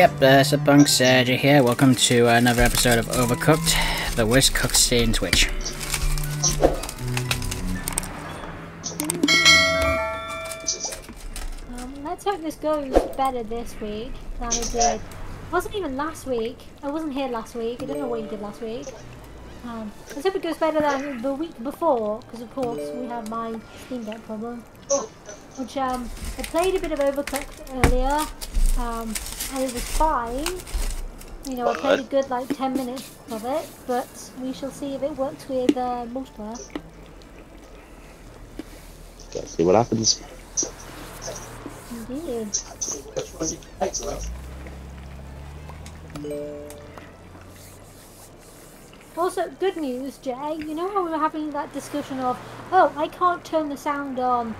Yep, uh, Subpunk Sergi here. Welcome to another episode of Overcooked, the worst cooked in Twitch. Um, let's hope this goes better this week than it did. It wasn't even last week. I wasn't here last week. I don't know what you did last week. Um, let's hope it goes better than the week before, because of course we have my Steam Deck problem. Which um, I played a bit of Overcooked earlier, um, and it was fine. You know, I played a good like 10 minutes of it, but we shall see if it works with uh, multiplayer. Let's see what happens. Indeed. Also, good news, Jay. You know how we were having that discussion of, oh, I can't turn the sound on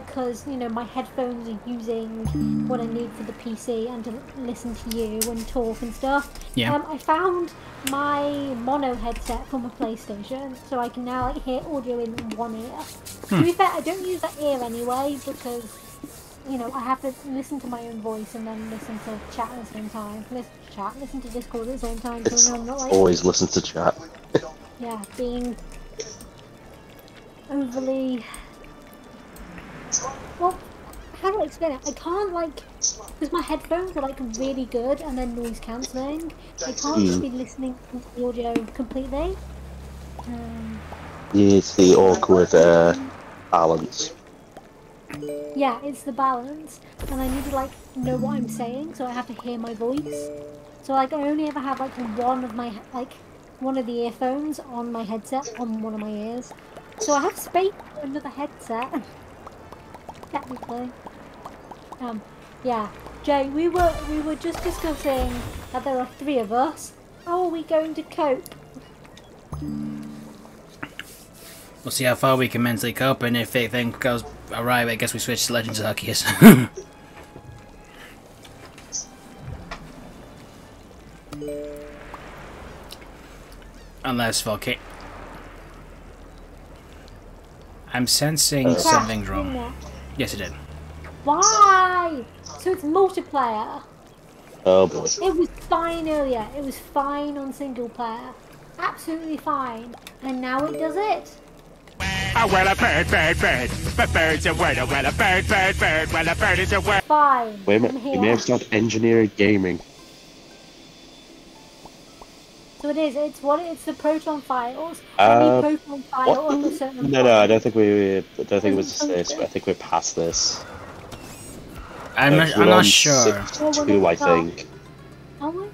because, you know, my headphones are using what I need for the PC and to listen to you and talk and stuff. Yeah. Um, I found my mono headset for my PlayStation, so I can now like, hear audio in one ear. To be fair, I don't use that ear anyway because you know, I have to listen to my own voice and then listen to chat at the same time. Listen to chat, listen to Discord at the same time. It's So I'm not like, always listen to chat. yeah, being overly. Well, how do I explain it? I can't like, because my headphones are like really good and they're noise cancelling. I can't just be listening to the audio completely. Um, It's the awkward uh, balance. Yeah, it's the balance, and I need to like know what I'm saying, so I have to hear my voice. So like, I only ever have like one of my like one of the earphones on my headset on one of my ears. So I have space for another headset. Technically. Um, yeah, Jay, we were we were just discussing that there are three of us. How are we going to cope? We'll see how far we can mentally cope, and if everything goes alright, I guess we switch to Legends of Arceus. Unless Volcano. I'm sensing something's wrong. Yes, it did. Why? So it's multiplayer. Oh boy. It was fine earlier. It was fine on single player. Absolutely fine. And now it does it. Oh, well, a bird, bird, bird. But bird's a word. Oh, well, a bird, bird, bird. Well, a bird is a word. Fine. Wait a I'm minute, here. you may have started engineering gaming. It is. It's what it's the proton files. Uh, proton file what? of certain. No, no, I don't think we. I don't think it was this. I think we're past this. I'm Uh, not, I'm not sure. six two, I think. Oh, my-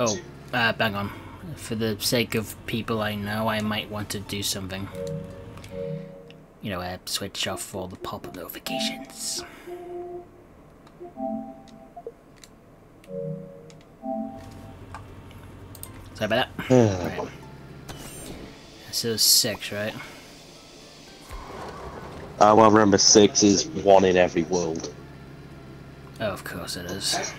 Oh, uh, bang on. For the sake of people I know, I might want to do something. You know, uh, switch off all the pop-up notifications. Sorry about that. right. So six, right? Uh, well, remember, six is one in every world. Oh, of course it is.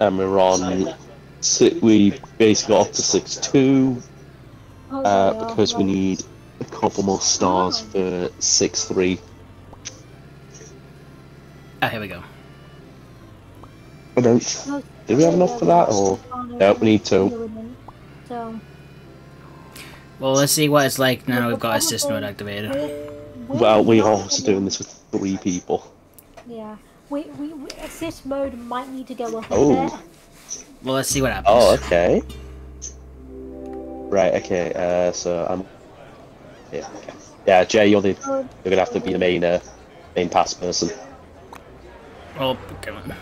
And we're on. Si we basically got up to six two oh, uh, because we need a couple more stars for six three. Ah, here we go. I don't. Oh, Do we have enough for that, or oh, no? We need two. We didn't. So. Well, let's see what it's like now we've got assist mode activated. we're- we're Well, we are also doing this with three people. Yeah. We, we, we assist mode might need to go up Oh. a bit. Well, let's see what happens. Oh, okay. Right. Okay. Uh, so I'm. Yeah. Okay. Yeah, Jay, you're the. You're gonna have to be the main, uh, main pass person. Well, come on.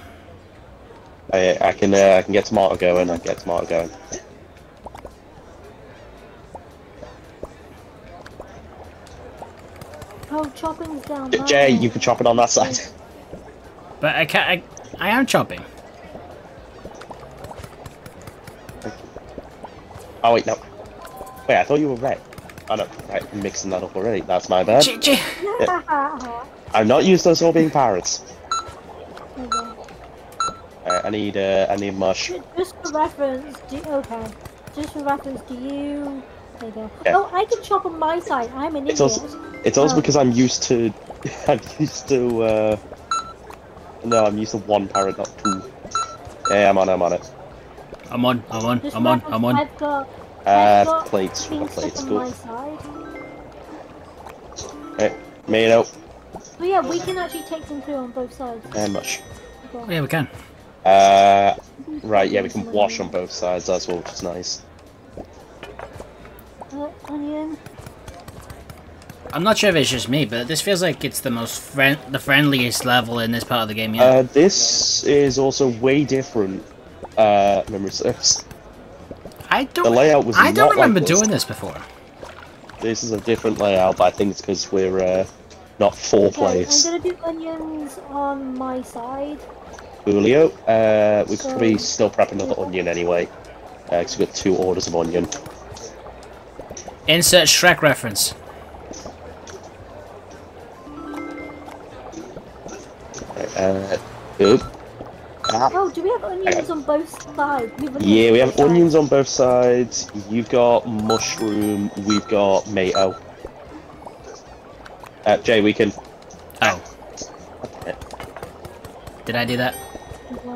I, I can, uh, I can get Tomato going. I can get Tomato going. Oh, chopping's down. Jay, you can chop it on that side. But I can't. I, I am chopping. Oh wait, no. Wait, I thought you were red. Oh no, right, I'm mixing that up already. That's my bad. Ch- ch- I'm not used to us all being pirates. Okay. Alright, I need, uh, I need mush. Just for reference, do okay. Just for reference, do you? There you go. Yeah. Oh, I can chop on my side. I'm an It's idiot. also, it's also Oh. because I'm used to, I'm used to, uh, no, I'm used to one parrot, not two. Yeah, I'm on. I'm on it. I'm on, I'm on, Just I'm on, I'm on. I've got, Uh, I've got plates. We pink got stuff plates. on Cool. my side. Right, me out. But yeah, we can actually take them through on both sides. And much. Oh, yeah, we can. Uh, right. Yeah, we can wash on both sides as well, which is nice. Uh, onion. I'm not sure if it's just me, but this feels like it's the most friend, the friendliest level in this part of the game yet. Uh, this is also way different. Uh, memory serves. I don't. the layout was I don't not like remember this. doing this before. This is a different layout, but I think it's because we're uh, not four Okay, place. I'm gonna do onions on my side. Julio, uh, we could So- probably still prep another onion anyway. Uh, cause we've got two orders of onion. Insert Shrek reference. Uh, oop. Ah. Oh, do we have onions on both sides? We have Yeah, we both have sides. onions on both sides. You've got mushroom. We've got mayo. Uh, Jay, we can. Oh. Did I do that? Okay.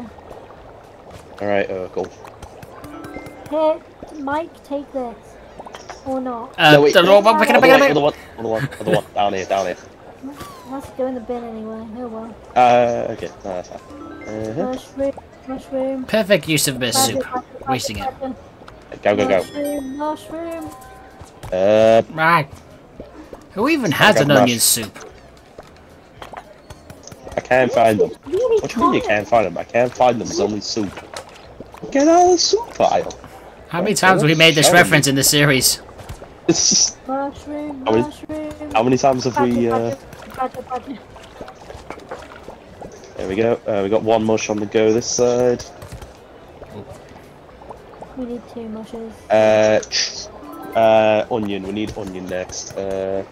All right, uh, cool. Here, Mike, take this. Or not. Uh, No, wait. the- oh, pick it up, pick it up, pick it Other up. one, other one, other one. Down here, down here. That's go in the bin anyway. Oh well. Uh, okay, no, that's fine. Uh-huh. Mushroom, mushroom. Perfect use of a bit soup. badger, badger, Wasting it. Go, go, go. Mushroom, mushroom. Uh, Right. Who even has an mash. onion soup? I can't find them. Really What do you mean you can't find them? I can't find them. There's only soup. Get out of the soup pile. How many times have we made this reference in the series? It's just, Mushroom, How many- mushroom. how many times have we? Uh, badger, badger, badger. there we go. Uh, we got one mush on the go this side. We need two mushes. Uh, uh, onion. We need onion next. Uh,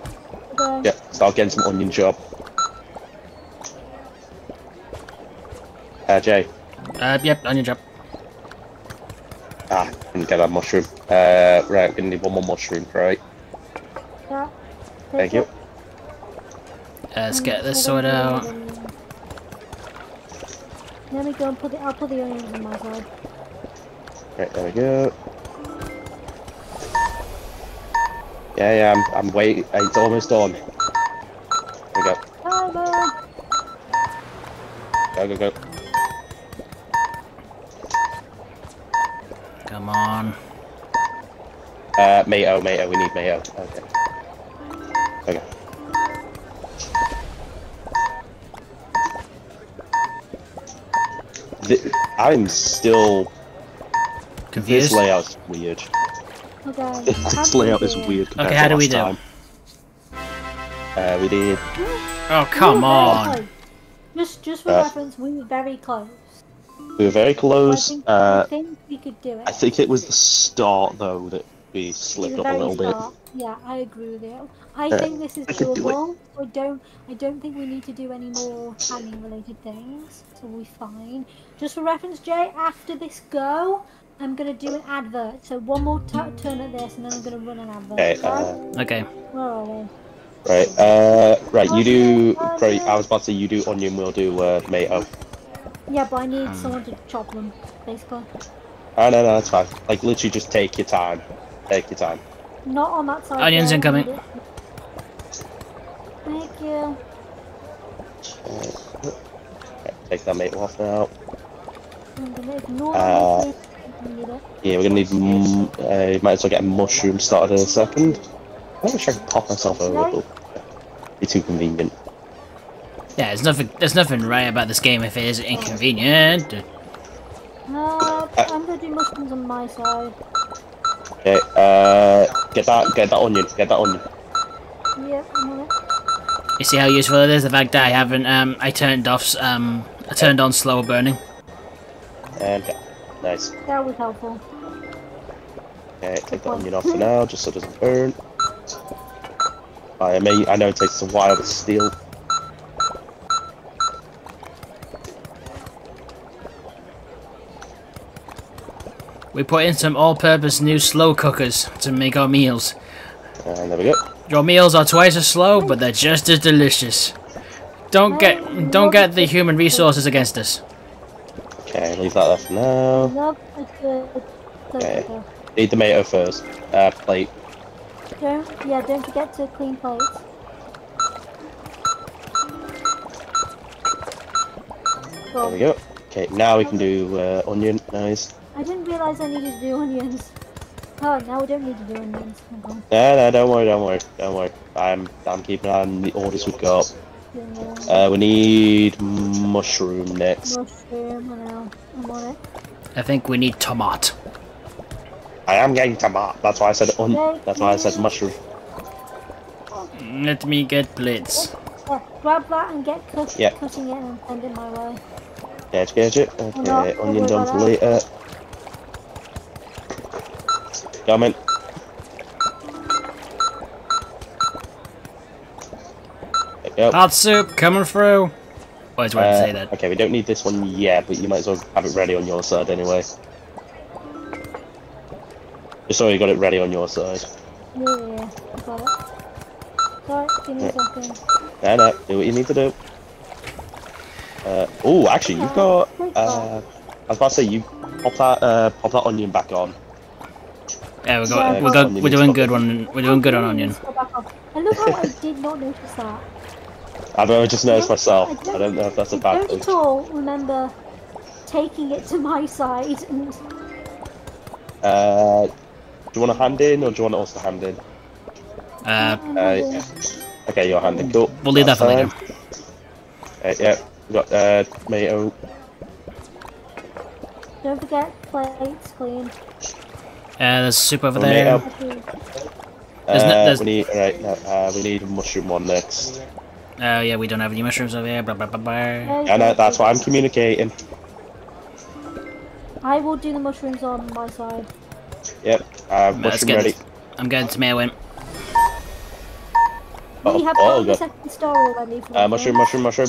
Okay. yeah, start getting some onion job. Uh, Jay. Uh, yep, onion chop. Ah, didn't get that mushroom. Uh, right, gonna need one more mushroom, right? Yeah. Thank you. Let's get this sorted out. Let me go and put the. I'll put the onions on my side. Right, there we go. Yeah, yeah, I'm, I'm waiting. It's almost done. There we go. Go, go, go. Come on. Uh, mayo, mayo. We need mayo. Okay. Okay. Th- I'm still. Confused? This layout's weird. Okay. this layout is weird compared Okay, to how do we do? time. Uh, we did. Oh, come on. Just, just for Uh, reference, we were very close. We were very I close. think, Uh, I think we could do it. I think it was the start though that we slipped up a very little bit. Yeah, I agree with you. I Yeah, think this is I could do doable. I don't. I don't think we need to do any more timing related things, so we're fine. Just for reference, Jay. After this go, I'm gonna do an advert. So one more t- turn at this, and then I'm gonna run an advert. Okay, uh, Okay. Where are we? right, uh, right, you do, Onion, right, I was about to say you do onion, we'll do, uh, tomato. Yeah, but I need Um. someone to chop them, basically. Oh, no, no, that's fine. Like, literally just take your time. Take your time. Not on that side. Onions though. incoming. Thank you. Take that maple off now. I'm Uh, this. I need it. Yeah, we're gonna need, uh, might as well get a mushroom started in a second. I wish I could pop myself over, but be too convenient. Yeah, there's nothing. There's nothing right about this game if it is inconvenient. No, I'm gonna do mushrooms on my side. Okay, uh, get that, get that onion, get that onion. Yep, I'm on. You see how useful it is? The fact that I haven't. Um, I turned off. Um, I turned on slow burning. And, okay, nice. That was helpful. Okay, take the onion off for now, just so it doesn't burn. I may, I know it takes a while to steal. We put in some all-purpose new slow cookers to make our meals. And there we go. Your meals are twice as slow, but they're just as delicious. Don't get don't get the human resources against us. Okay, leave that there for now. Love a Okay. picker. Need tomato first. Uh, plate. Don't, yeah, don't forget to clean plates. There we go. Okay, now we can do uh, onion. Nice. I didn't realise I needed to do onions. Oh, now we don't need to do onions. Hold on. No, no, don't worry, don't worry, don't worry. I'm, I'm keeping on the orders we've got. Yeah. Uh, we need mushroom next. Mushroom, I know. I'm on it. I think we need tomato. I am getting tomato. That's why I said on. That's why I said mushroom. Let me get plates. Yeah, grab that and get cut, Yeah. cutting it and send it my way. Gadget, gadget. no, Okay, onion done for later. Coming. There you go. Hot soup coming through. Always wanted to Uh, say that. Okay, we don't need this one yet, but you might as well have it ready on your side anyway. Just so you got it ready on your side. Yeah, yeah, yeah. I got it. Sorry, give me a second. No, no, do what you need to do. Uh, oh, actually, you've got. Uh, I was about to say you pop that uh, pop that onion back on. Yeah, we're, go, Yeah, we're, go, we're doing good on we're doing good on onion. Let's go back on. I love how I did not notice that. I've only just noticed No, myself. I I don't know if that's a bad thing. don't thing. at all remember taking it to my side and Uh, do you want to hand in or do you want us to hand in? Uh, Uh, okay, you're handing. Cool. we'll leave that for later. fine. Uh, yeah, we got uh, tomato. don't forget plates clean. Uh, there's soup over Tomato. there. Actually, There's no- Uh, there's- we need right, uh, we need a mushroom one next. Oh yeah, we don't have any mushrooms over here. Blah blah blah blah. there you I know that's why I'm communicating. I will do the mushrooms on my side. Yep, uh, Let's mushroom ready. this. I'm getting tomato in. Oh, we have oh, got the second star already. For Uh, mushroom, mushroom, mushroom.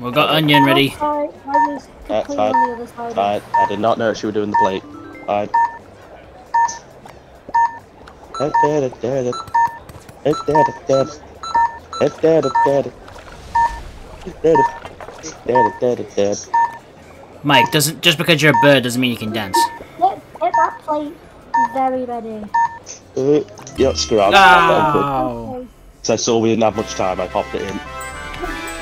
We've got onion ready. Oh, sorry, I was completely fine. on the other side. Fine. I did not know she was doing the plate. Fine. Mike, doesn't just because you're a bird doesn't mean you can dance. Get, get that plate very ready. Uh, yeah, screw up. Oh. Okay. So I saw we didn't have much time, I popped it in.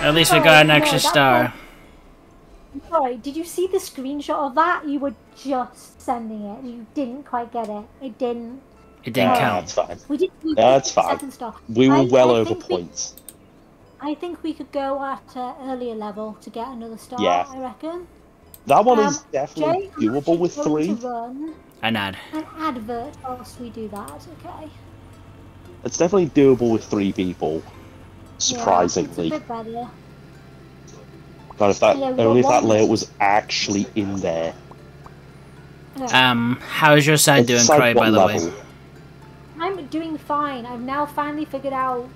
At least we got an extra that's star. fine. Sorry, did you see the screenshot of that? You were just sending it. You didn't quite get it. It didn't. It didn't Nah, count. That's fine. We did. We That's did fine. Second star. We were I- well I over think we- points. I think we could go at an earlier level to get another star. Yeah. I reckon. That one Um, is definitely Jay, doable with three. To run An ad. an advert whilst we do that. Okay. It's definitely doable with three people. Yeah, Surprisingly. it's a bit better. God, if that Yeah, only if that layout was actually in there. Okay. Um, how's your side It's doing, like Cry? By what the way. I'm doing fine. I've now finally figured out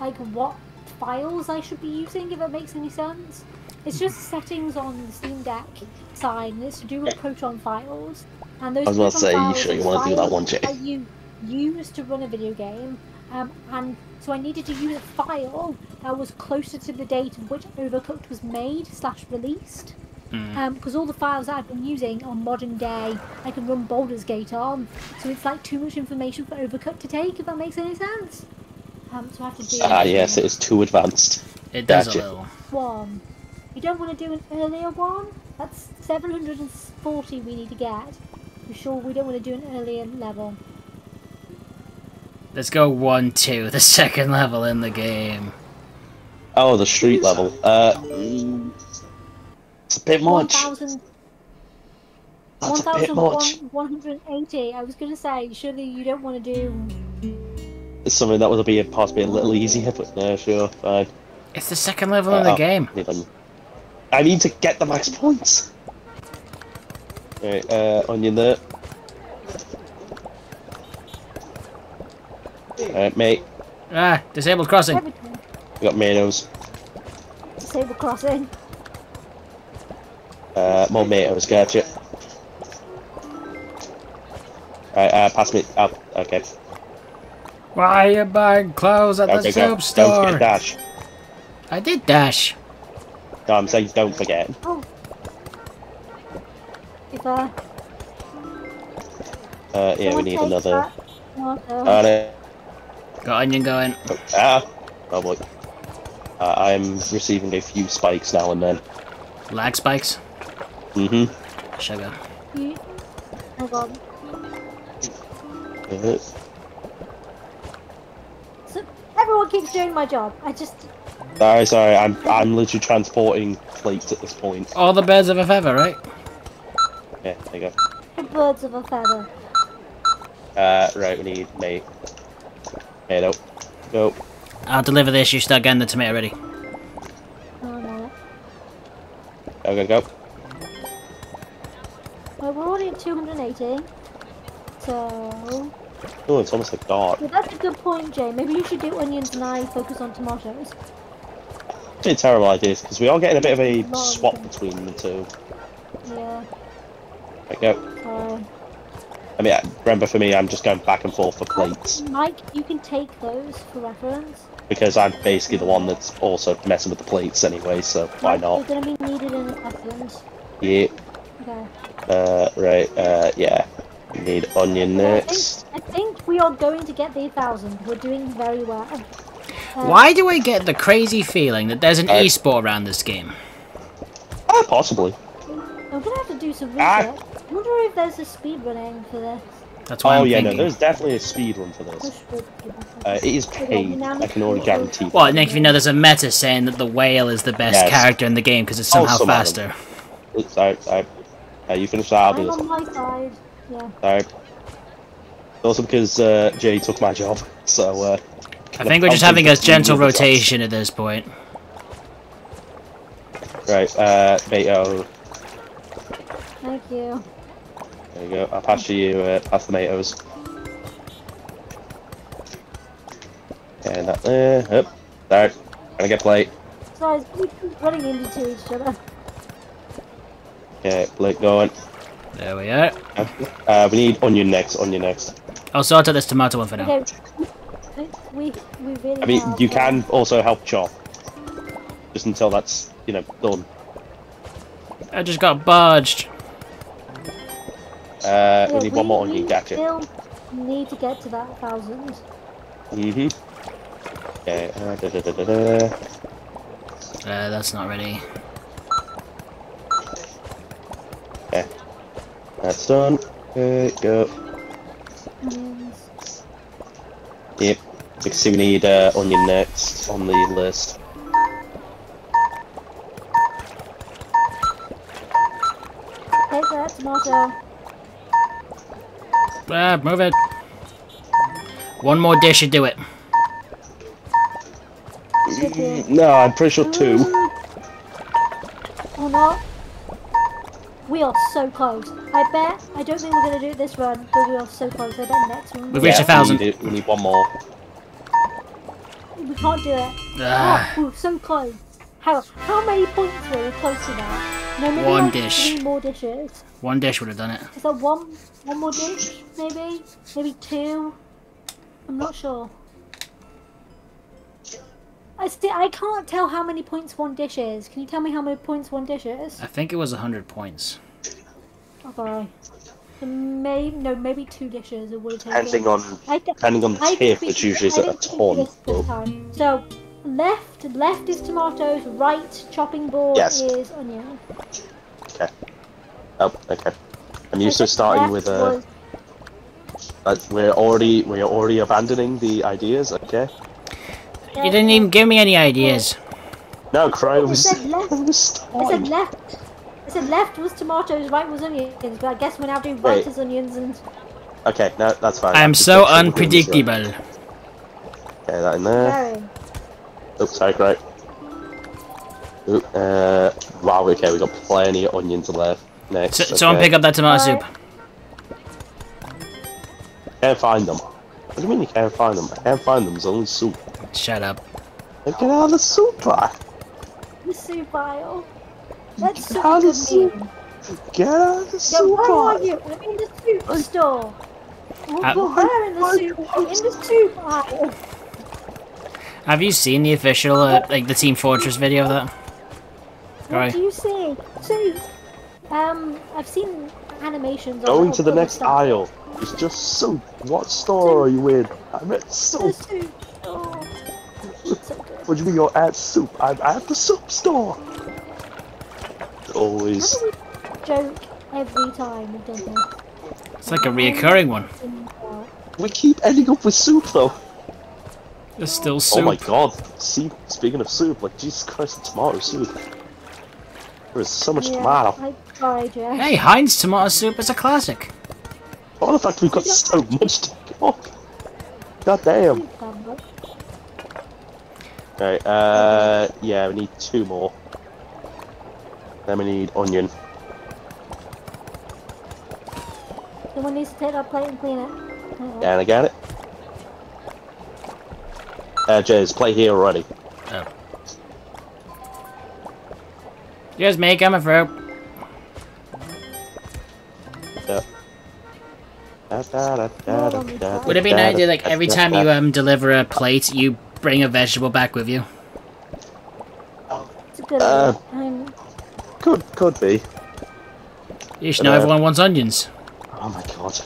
like what files I should be using, if it makes any sense. It's just settings on the Steam Deck side, and it's to do with Proton files. And those I was about to say, you files sure you are wanna do that one, Jay? that you use to run a video game, um, and so I needed to use a file that was closer to the date of which Overcooked was made slash released. Mm. Because all the files I've been using are modern day, I can run Baldur's Gate on, so it's like too much information for Overcooked to take, if that makes any sense. Um, so I have to do Ah, yes, it is too advanced. It does Gotcha. a little. one. You don't want to do an earlier one? That's 740 we need to get. You sure we don't want to do an earlier level? Let's go one, two, the second level in the game. Oh, the street level. Uh, it's a bit much. 1,000 That's a bit much. 1,180. I was going to say, surely you don't want to do... It's something that would be possibly a little easier, but no, sure, fine. It's the second level in the Uh, game. I need, them- I need to get the max points. Right, uh, onion there. Alright, mate. Ah, disabled crossing. We got tomatoes. Disabled crossing. Uh, more tomatoes, gotcha. Alright, uh, pass me. Oh, okay. Why are you buying clothes at the Okay, go. soup Don't store? forget dash. I did dash. No, I'm saying don't forget. Oh, fair. Uh, yeah, we Someone need another. that tomato. Uh, no. Got onion going. Ah, oh boy. Uh, I'm receiving a few spikes now and then. Lag spikes. Mm-hmm. Sugar. You... Oh god. Uh, So, everyone keeps doing my job. I just... sorry, sorry. I'm I'm literally transporting plates at this point. All the birds of a feather, right? Yeah, there you go. The birds of a feather. Uh, right, we need mate. Hey, no. Go. I'll deliver this. You start getting the tomato ready. Oh no. Go, go, go. Well, we're already at 280. So... Oh, it's almost like dark. That's a good point, Jay. Maybe you should do onions and I focus on tomatoes. A terrible ideas, because we are getting a bit of a swap between the two. Yeah. There go. I mean, remember for me, I'm just going back and forth for plates Mike, you can take those for reference. because I'm basically the one that's also messing with the plates anyway. So why not? They're going to be needed in a second. Yeah. Okay. Uh, right. Uh, yeah. Need onion I think, next. I think we are going to get the 1,000. We're doing very well. Uh, Why do I get the crazy feeling that there's an I- e-sport around this game? Ah, possibly. I'm going to have to do some Ah. research. I wonder if there's a speed running for this. That's why Oh I'm yeah, thinking. no, there's definitely a speed run for this. Push for people. Uh, it is paid. I can already guarantee. Well, Nick, if you know there's a meta saying that the whale is the best Yes. character in the game because it's Oh, somehow some faster. Oops, I, I, uh, you finish that. I'll do I'm this. on my side. Yeah. Sorry. Also because uh, Jay took my job, so uh, I think we're just having a gentle rotation at this point. right. Uh, Beto, Thank you. there you go. I'll pass you uh, pass the tomatoes. And that there. Up. There. Gonna get plate. Sorry, we keep running into each other. Okay, plate going. There we are. Uh, we need onion next. Onion next. I'll sort out this tomato one for now. Okay. We, we really I mean, you can also help chop. Just until that's you know done. I just got barged. Uh, yeah, we need one more we onion. Gotcha. still need to get to that thousand. Mm-hmm. Okay. Uh, da, da, da, da, da. Uh, that's not ready. Okay. That's done. Okay, go. Yep. You can see we need uh, onion next on the list. Take that tomato. Ah, move it. One more dish should do it. Okay. No, I'm pretty sure two. Or not. We are so close. I bet, I don't think we're going to do it this run, but we are so close. I bet next one. We've reached a thousand. We need, we need one more. We can't do it. Ah, Oh, we're so close. How, how many points were we close to that? No, maybe One like dish. three more dishes. one dish would have done it. Is that one, one more dish? Maybe? Maybe two? I'm not sure. I still, I can't tell how many points one dish is. Can you tell me how many points one dish is? I think it was 100 points. Okay. So may, no, maybe two dishes it would have taken. Depending on I th- depending on the I tip, think it's usually I a think we ton. do this this but- time. So left, left is tomatoes. Right chopping board Yes. is onion. Okay. Oh, okay. I'm used to starting with uh, uh, we're already we're already abandoning the ideas. Okay. You didn't even give me any ideas. No, Crow I said left. Was I said left. I said left was tomatoes, right was onions. But I guess we're now doing right Wait. is onions and Okay, no, that's fine. I am so make sure we're doing this right. unpredictable. Okay, that in there. very. Oops, sorry, great. Ooh, uh, wow, okay, we got plenty of onions left. Next. So, someone okay. pick up that tomato Alright. soup. Can't find them. What do you mean you can't find them? I can't find them. it's only soup. Shut up. Look at all the soup pot. The soup aisle. That's such How a good does soup- meme. Get out of the Yo, soup where are you? I'm in the soup store. Well, Uh, well, where in the soup? I'm in the soup aisle. Have you seen the official, uh, like the Team Fortress video of that? What Right. do you see? Soup. Um, I've seen. Animations. of Going to the next stuff. aisle. It's just soup. What store are you in? I'm at The soup. soup. Oh, so. What do you mean you're at soup? I'm at the soup store. Always. How do we joke every time we've done? It's like a reoccurring one. We keep ending up with soup though. There's still soup. Oh my god. See, speaking of soup, like Jesus Christ, tomato soup. There is so much yeah, tomato. I tried, yeah. Hey, Heinz tomato soup is a classic. Oh, the fact we've got so much to go. God damn. Right, uh, yeah, we need two more. Then we need onion. Someone needs to take that plate and clean it. And I got it. Uh, Jez, play here already. Oh. Here's me coming through. Would it be an da, idea like every time you um deliver a plate, you bring a vegetable back with you? It's a good Uh, idea. Um, Could, could be. You should But, know uh, everyone wants onions. Oh my god.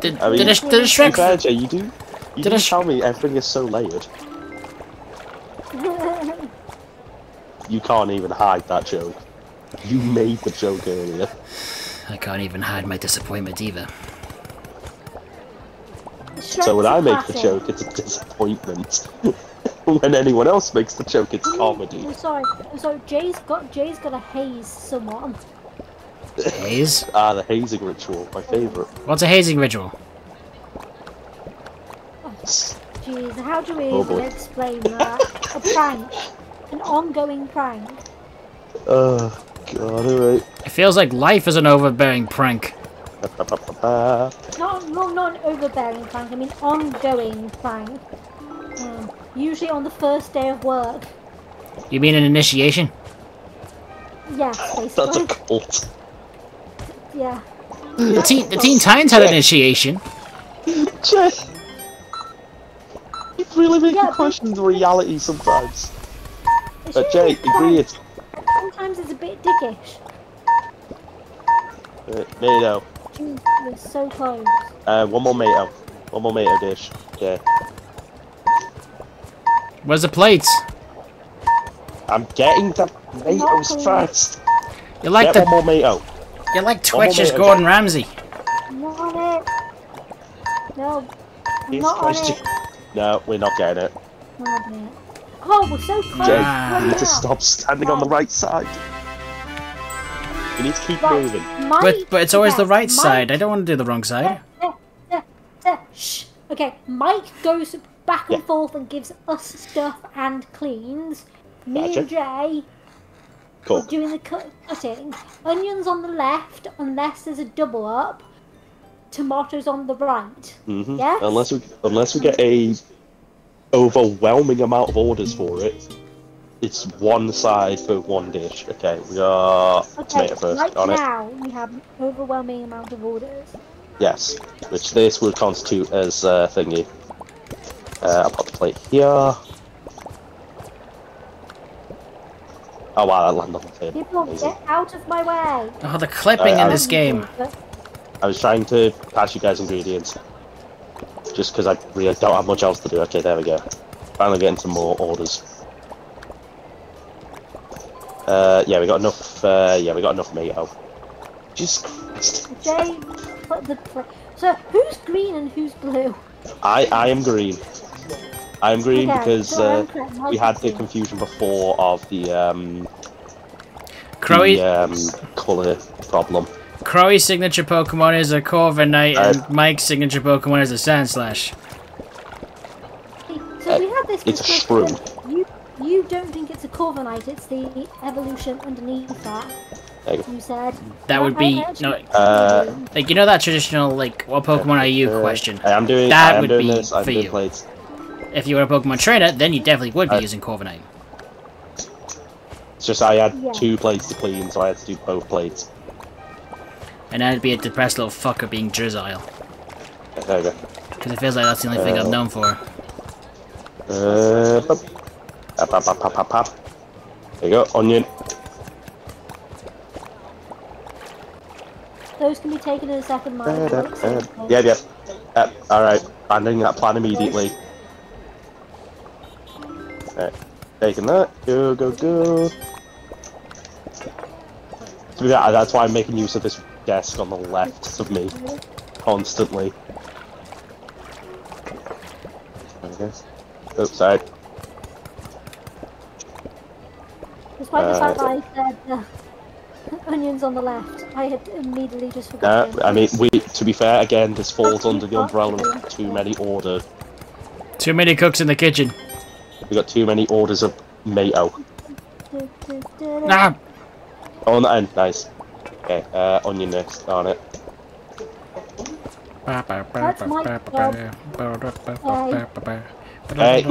Did, I mean- did, a, did a Shrek Fair, Jay, you do, you Did do I sh- tell me everything is so layered. You can't even hide that joke. You made the joke earlier. I can't even hide my disappointment either. So when I a I make the joke, it's a disappointment. when anyone else makes the joke, it's comedy. I'm sorry. I'm. Jay's got Jay's got to haze someone. Haze? Ah, the hazing ritual, my favourite. What's a hazing ritual? Jeez, how do we Oh, even explain that? A prank, an ongoing prank. Oh, god, alright. It feels like life is an overbearing prank. Not, not, not an overbearing prank. I mean ongoing prank. Um, usually on the first day of work. You mean an initiation? Yes, That's a cult. Yeah. The Teen, the Teen Titans had an initiation. Jay! You really make Yeah, me question the reality sometimes. But Jay, usually agreed. Prank. Sometimes it's a bit dickish. Uh, Mayo. Jeez, we're so close. Uh, one more mayo. One more mayo dish. Yeah. Where's the plates? I'm getting the tomatoes Not first. You like Get the one more mayo. you like one Twitch's minute, Gordon Ramsay. I'm not on it. No. I'm not on it. No, we're not getting it. Not on it. Oh, we're so close. Jay, Ah. you need to stop standing on the right side. You need to keep Right, moving. Mike, But but it's always the right Mike- side. I don't want to do the wrong side. Eh, Shh. Okay, Mike goes back and Yeah. forth and gives us stuff and cleans. Me Gotcha. and Jay Cool. doing the cut- cutting. Onions on the left, unless there's a double up. Tomatoes on the right. hmm Yes? Unless we unless we get a overwhelming amount of orders for it, it's one side for one dish. Okay, we got Okay, tomato first. right on it. now we have an overwhelming amount of orders. Yes, which this will constitute as uh, thingy. Uh, I'll put the plate here. Oh wow, that landed on the table. People, Amazing. get out of my way. Oh, the clipping Uh, in I- this game. I was trying to pass you guys ingredients. Just because I really don't have much else to do. Okay, there we go. Finally getting some more orders. Uh, yeah, we got enough. Uh, yeah, we got enough mayo. Jesus Christ! Jay, put the. pla- So who's green and who's blue? I I am green. I am green Okay, because so uh, I'm correct, Mike we had the confusion before of the um Crowy the um color problem. Crowy's signature Pokemon is a Corviknight, Uh, and Mike's signature Pokemon is a Sandslash. So we had this it's a discussion. You you don't think it's a Corviknight, it's the evolution underneath that. You said. That would be no, Uh, like you know that traditional like what Pokemon are you Uh, question. I am doing. That I am would doing be this. I'm for doing you. plates. If you were a Pokemon trainer, then you definitely would be Uh, using Corviknight. It's just I had Yeah. two plates to clean, so I had to do both plates. And I'd be a depressed little fucker being Drizzile. There we go. Because it feels like that's the only thing I'm Uh, known for. Uh, pop. Pop, pop, pop, pop, pop, pop. There you go, onion. Those can be taken in a second, Mike. It Uh, safely. yeah, yeah. Uh, Alright, abandoning that plan immediately. Alright, taking that. Go, go, go. To be fair, that's why I'm making use of this desk on the left of me. Constantly. There we go. Oops, sorry. Despite the Uh, fact I said uh, onions on the left, I had immediately just Uh, forgotten. I mean, we. To be fair, again, this falls under the umbrella of too many order. Too many cooks in the kitchen. We got too many orders of mayo. Ah! Oh, on the end, nice. Okay, uh, onion next, darn it. That's my Hey.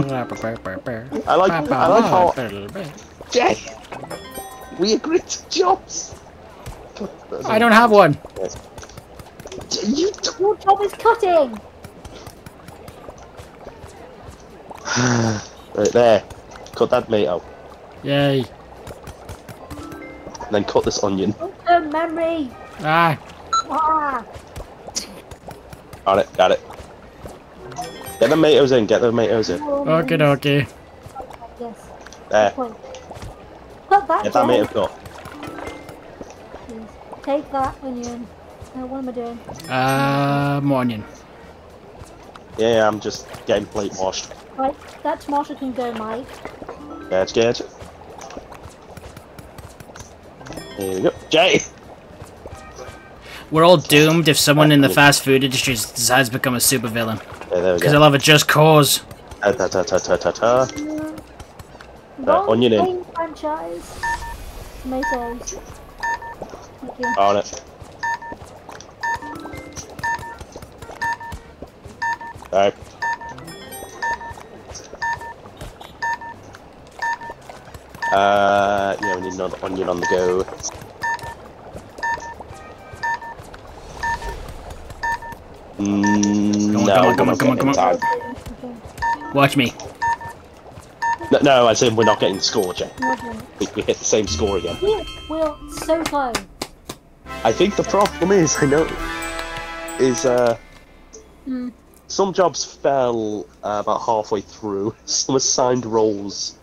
I like, I like how Jay, we agreed to jobs. I don't have one. You d- Your job is cutting! right there. Cut that tomato, Yay. and then cut this onion. Long-term memory! Ah. Ah! Got it, got it. Get the tomatoes in, get the tomatoes in. Okay, okay. Yes. There, Put that get that Jay, tomato cut. Take that onion. Uh, what am I doing? Uh, more onion. Yeah, yeah, I'm just getting plate washed. Right, that tomato can go, Mike. That's good. Here we go. Jay! We're all doomed if someone in the fast food industry decides to become a supervillain. Yeah, Because go. they'll have a just cause. Ta ta ta ta ta ta ta. Uh, Wrong onion in. game franchise. Tomatoes. On it. Alright. Uh, yeah, we need another onion on the go. Mm, Come on, no, come on, come on, come on, come on. Watch me. No, no, I said we're not getting score, Jay. Onion. We, we hit the same score again. We're, we're so close. I think the problem is, I know, is uh, Hmm. some jobs fell uh, about halfway through. Some assigned roles.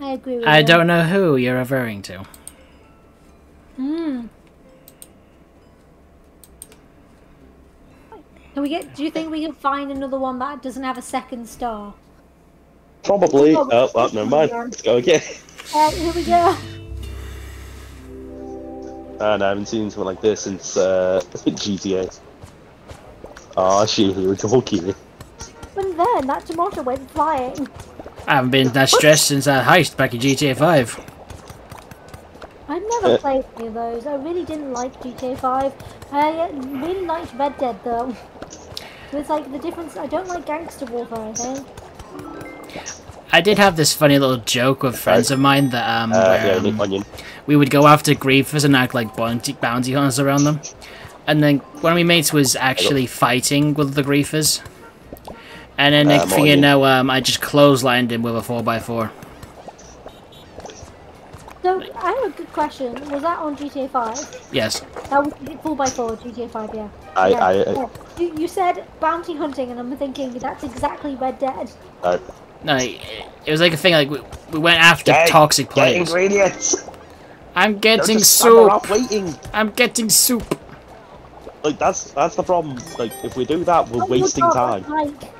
I agree with I you. don't know who you're referring to. Hmm. Can we get? Do you think we can find another one that doesn't have a second star? Probably. Oh, Oh, well, never mind. Let's go again. Uh, here we go. And I haven't seen something like this since uh, GTA. Oh shit, here we go again. And then that tomato went flying. I haven't been that stressed since that heist back in GTA 5. I've never Uh. played any of those. I really didn't like GTA 5. I uh, really liked Red Dead though. So it's like the difference. I don't like gangster warfare. I think. I did have this funny little joke with friends of mine that um, Uh, where, yeah, um, we we would go after griefers and act like bounty, bounty hunters around them. And then one of my mates was actually fighting with the griefers. And then next Uh, thing you know, um, I just clotheslined him with a 4x4. So I have a good question. Was that on GTA 5? Yes. That was 4x4 GTA 5. Yeah. I, yeah. I, I, yeah. You, you said bounty hunting, and I'm thinking that's exactly Red Dead. uh, No, it it was like a thing like we, we went after Jay, toxic get players. ingredients. I'm getting soup. waiting. I'm getting soup. Like that's that's the problem. Like if we do that, we're Oh wasting God, time. Mike.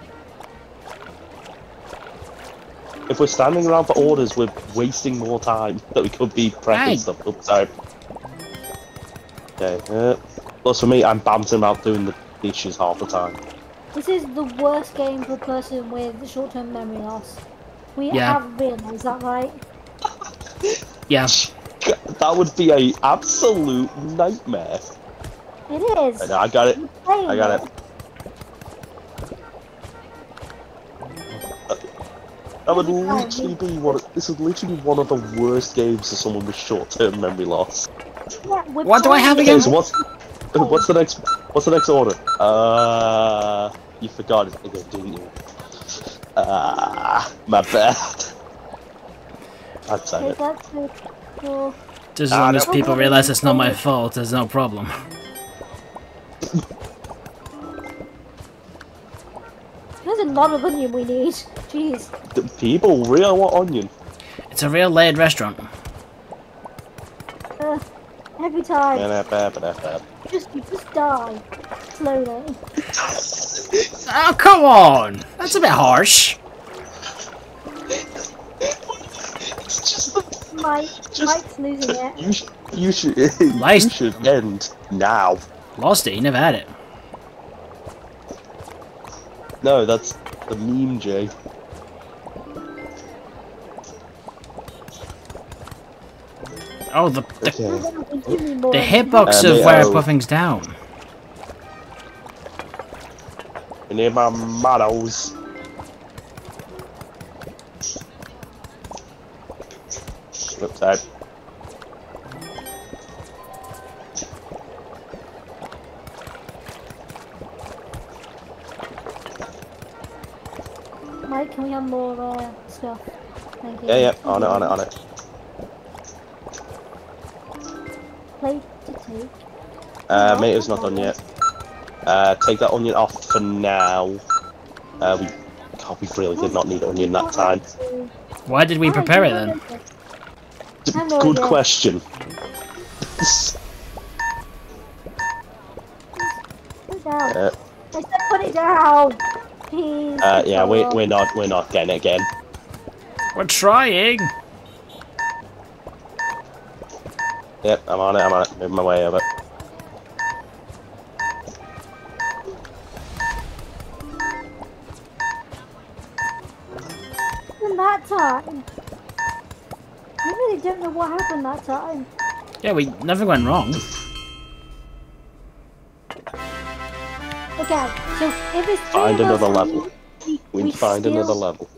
If we're standing around for orders, we're wasting more time that we could be prepping Right. stuff. up. sorry. Okay. Uh, plus for me, I'm bouncing about doing the dishes half the time. This is the worst game for a person with short-term memory loss. We Yeah. have realised that, right? Yeah. That would be a absolute nightmare. It is. Right, I got it. I got it. That would literally be one. Of, this would literally be one of the worst games for someone with short-term memory loss. Yeah, What do I have playing again? Okay, so what's what's the next what's the next order? Uh, you forgot it again, didn't you? Ah, my bad. I'd say it. that's it. Cool. Just as Ah, long as people realize it's not my fault, there's no problem. There's a lot of onion we need. Jeez. The people really want onion. It's a real layered restaurant. Uh, every time. Ba-da-ba-ba-da-ba. Just you just die. Slowly. Oh, come on! That's a bit harsh. It's just Mike, Just- Mike's losing it. you, sh- you should you should end now. Lost it, you never had it. No, that's the meme, Jay. Oh, the the, Okay. Give me more. the hitbox Um, of where oh. Puffing's down. We need my models. Sorry. Mike, can we have more uh, stuff? Thank you. Yeah, yeah, on it, on it, on it. Plate to take. Uh, No, mate, it's not done yet. Uh, take that onion off for now. Uh, we, God, we really did not need onion that time. Why did we prepare it then? I have no Good question. Put it down. uh, I said put it down. Please. uh, yeah, we, control. we're not, we're not getting it again. We're trying. Yep, I'm on it, I'm on it. Moving my way over. happened that time? I really don't know what happened that time. Yeah, we never went wrong. Okay, so if it's Find another level. We, We we find still- another level.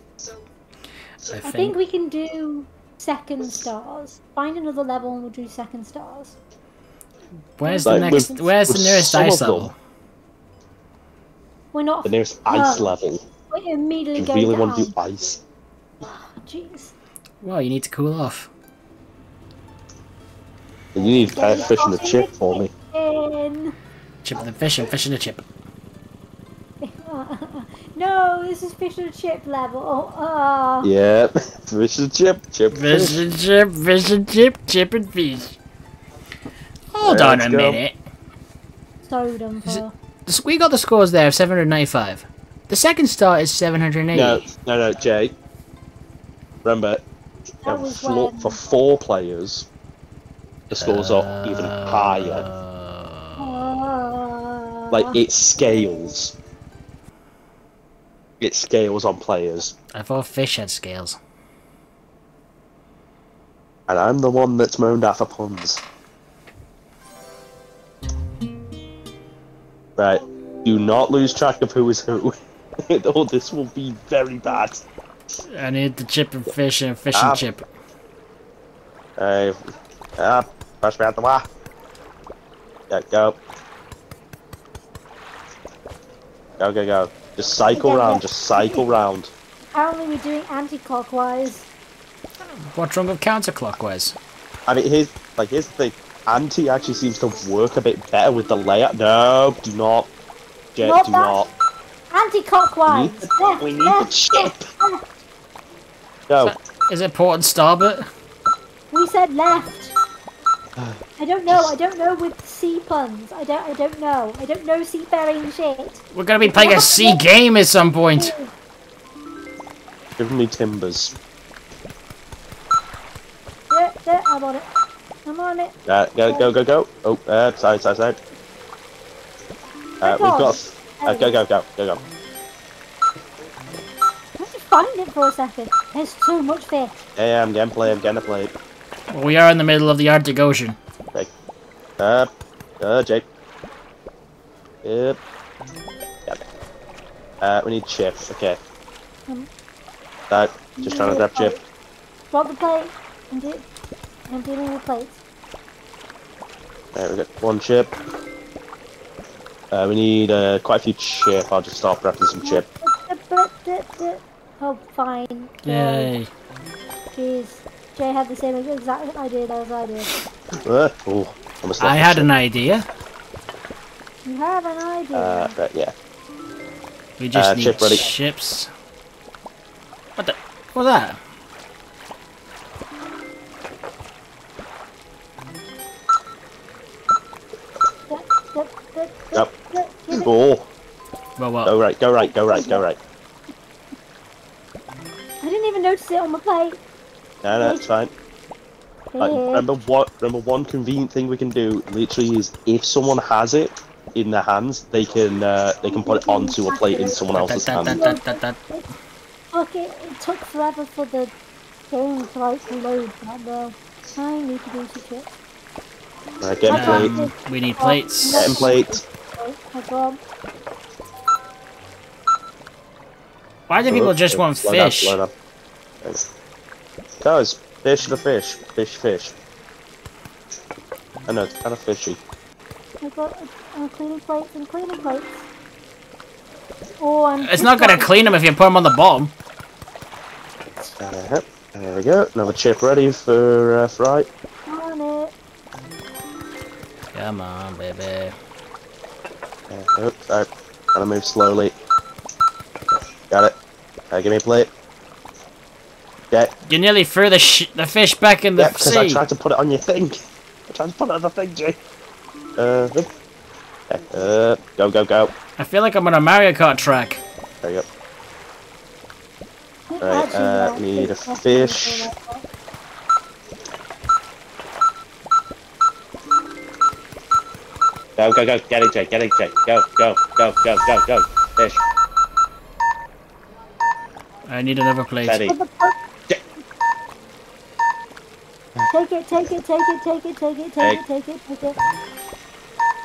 I I think. think we can do second stars. Find another level and we'll do second stars. Where's Like, the next? with- where's the nearest ice level? We're not. The nearest ice Oh. level. We immediately You go really down. want to do ice? Jeez. Well, you need to cool off. You need uh, fish and a chip for me. In. Chip the fish and fish and a chip. no, this is fish and chip level. Uh, Yeah, fish and chip, chip Fish fish. and chip, fish and chip, chip and fish. Hold on a go. minute. So dumb Is it- for. So we got the scores there of 795. The second star is 780. No, no, no, Jay. Remember, That uh, was for, when- for four players, the scores are even higher. Uh, Uh, Like it scales. It scales on players, I thought fish had scales. and I'm the one that's moaned at for puns. Right, do not lose track of who is who. oh, this will be very bad. I need the chip and fish and fish Ah. and chip. Uh, ah, push me out the way. Yeah, go. Go, go, go. Just cycle round, yeah. just cycle round. Apparently we're doing anti-clockwise. What's wrong with counterclockwise? I mean, here's, like, here's the thing. Anti actually seems to work a bit better with the layout. No, do not. Jet, Not do that- not. Anti-clockwise. We need the- Left, we the chip. left. Go. Is it port and starboard? We said left. I don't know. I don't know with sea puns. I don't. I don't know. I don't know seafaring shit. We're gonna be playing a sea game at some point. Give me timbers. Yeah, yeah, I'm on it. I'm on it. Uh, go, go, go, go. Oh, uh, side, side, side. Uh, we've got. Uh, go, go, go, go, go. I have to find it for a second. There's so much fish. Yeah, yeah, I'm getting play, I'm getting a play. We are in the middle of the Arctic Ocean. Uh, uh, Jake. Yep. Yep. Uh, we need chip. Okay. Um, That. Just trying to grab chip. Drop the plate. I'm, de- I'm dealing with plates. There we go. One chip. Uh, we need uh, quite a few chip. I'll just start prepping some chip. Oh, fine. Yay. Jeez. Jay had the same exact idea as I did. Uh, oh, almost I had the an idea. You have an idea. Uh, right, yeah. We just Uh, need chip ready. chips. What the? What was that? Yep. Oh, Well, well. go right, go right, go right, go right. I didn't even notice it on my plate. No, no, it's fine. Like, remember what? Remember one convenient thing we can do. Literally, is if someone has it in their hands, they can uh, they can put it onto a plate in someone else's That- that- hand. Look, it, it took forever for the game to like load, but uh, I need to do some shit. Right, get a plate. Um, we need plates. Get 'em plates. Why do people just want Slow down, fish? slow down. Guys, fish the fish. Fish, fish. I know, it's kind of fishy. I got. I'm cleaning plates. I'm cleaning plates. Oh, I'm. It's not gonna clean them if you put them on the bottom. Uh, there we go. Another chip ready for uh, fry. on it. Come on, baby. Uh, oops, alright. Gotta move slowly. Got it. Uh, give me a plate. Yeah, You nearly threw the sh the fish back in the yeah, because I sea. tried to put it on your thing. I tried to put it on the thing, Jay. Uh, okay. uh, go, go, go. I feel like I'm on a Mario Kart track. There you go. Right, uh, yeah, need a fish. Go, go, go. Get it, Jay. Get it, Jay. Go, go, go, go, go, go. Fish. I need another plate. Ready. Put the po- Yeah. Take it, take it, take it, take it, take it, take it, take it, take it.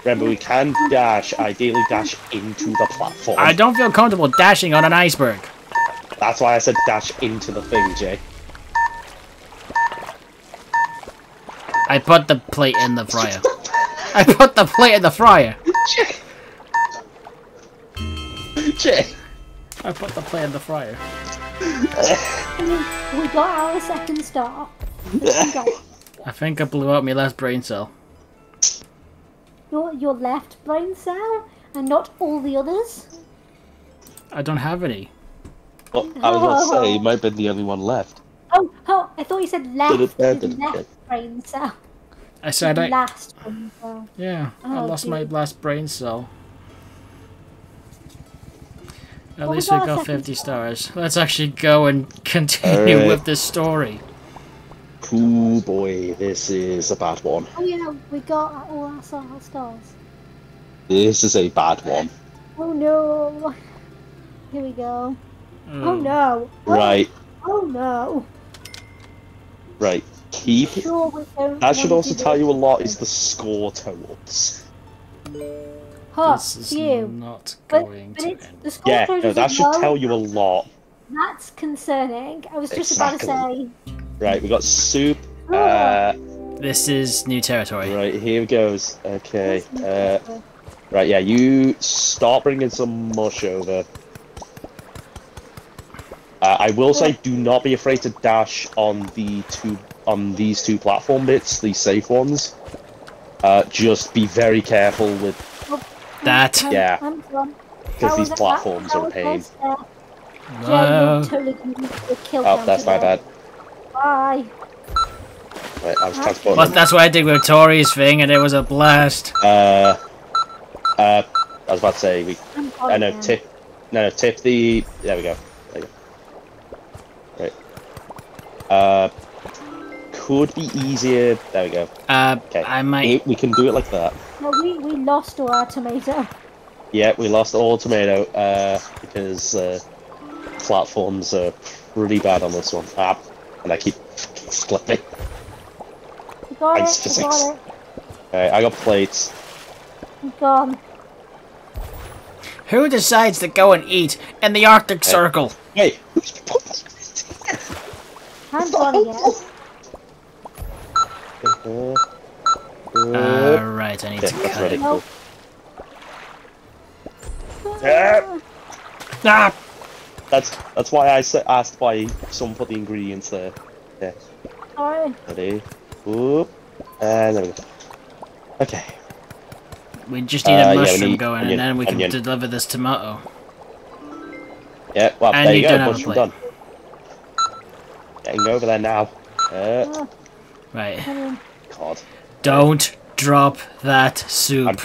Remember, we can dash. Ideally, dash into the platform. I don't feel comfortable dashing on an iceberg. That's why I said dash into the thing, Jay. I put the plate in the fryer. I put the plate in the fryer. Jay. Jay. I put the plate in the fryer. We got our second star. Let's go. I think I blew out my last brain cell. Your your left brain cell and not all the others. I don't have any. Well, I was gonna say, you might have been the only one left. Oh, oh! I thought you said left. Left brain cell. I said I. Last brain cell. Yeah, I Oh, lost my last brain cell. At Well, least we got a got second 50 stars. Let's actually go and continue Alright. with this story. Cool boy, this is a bad one. Oh yeah, we got all our stars. This is a bad one. Oh no! Here we go. Oh hmm. no! Oh, Right, Oh no! right. Keep. Sure, That should also tell you a lot is the score totals. Huh, This is you. not But, going but to it's, end. the score Yeah, no, that should low. tell you a lot. That's concerning. I was just about to say. Right, we got soup. Oh, Uh, This is new territory. right, here goes. Okay. Uh, right, yeah, you start bringing some mush over. Uh, I will say, do not be afraid to dash on the two on these two platform bits, these safe ones. Uh, just be very careful with That. Yeah. Because these platforms are a pain. was there. Jay, No. you're totally gonna need to kill Oh, that's my bad. Bye. Right, I was transporting. Well, that's what I did with Tori's thing, and it was a blast. Uh, uh, I was about to say we. I'm gone I know again. tip. No, no, tip the. There we go. There you go. Right. Uh, could be easier. There we go. Uh, Okay. I might. We, we can do it like that. No, we, we lost all our tomato. Yeah, we lost all tomato. Uh, because uh, platforms are pretty bad on this one. Ah, and I keep slipping. We got Thanks, it. Physics. got it. Alright, I got plates. We gone. Who decides to go and eat in the Arctic Circle? Hey, who's put this? I'm gone again. Alright, I need okay, to that's cut it. Cool. Ah, Ah! That's that's why I asked why someone put the ingredients there. Yeah. Sorry. Ready? Whoop. And there we go. Okay. We just need Uh, a yeah, mushroom need going, onion, and then we can deliver this tomato. Yeah, well, And there you you don't go. have a Mushroom plate. done. Getting over there now. Uh, Right. God. Don't drop that soup.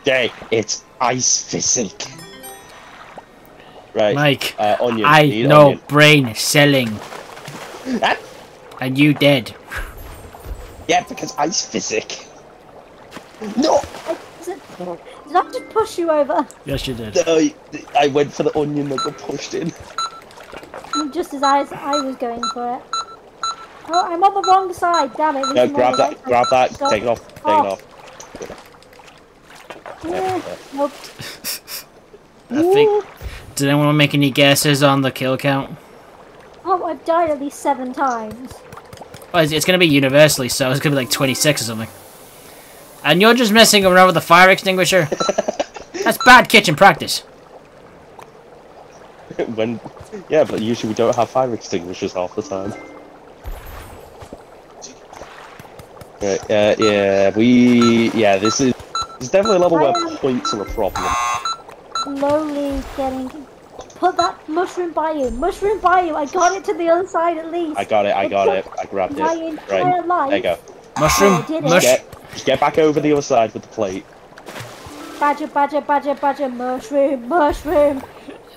Okay. it's ice physic. Right. Mike, uh, onion. I Need know onion. brain selling. And you dead. yeah, because ice physic. No, Is it- Did I just push you over? Yes, you did. no, I went for the onion that got pushed in. Just as I, I was going for it. Oh, I'm on the wrong side. Damn it. No, I'm on grab that, right grab that, Stop. take it off, take Oh. it off. Yeah. Nope. I think. Did anyone make any guesses on the kill count? Oh, I've died at least seven times. Oh, it's, it's gonna be universally, so it's gonna be like 26 or something. And you're just messing around with the fire extinguisher? That's bad kitchen practice. when, yeah, but usually we don't have fire extinguishers half the time. Right, uh, yeah, we, yeah, this is, this is definitely a level where points are a problem. Slowly getting. Put that mushroom by you. Mushroom by you. I got it to the other side at least. I got it, I got it, I grabbed My it. Right, life. there you go. Mushroom, Oh, I did it. mush. Get, just get back over the other side with the plate. Badger, badger, badger, badger, mushroom, mushroom.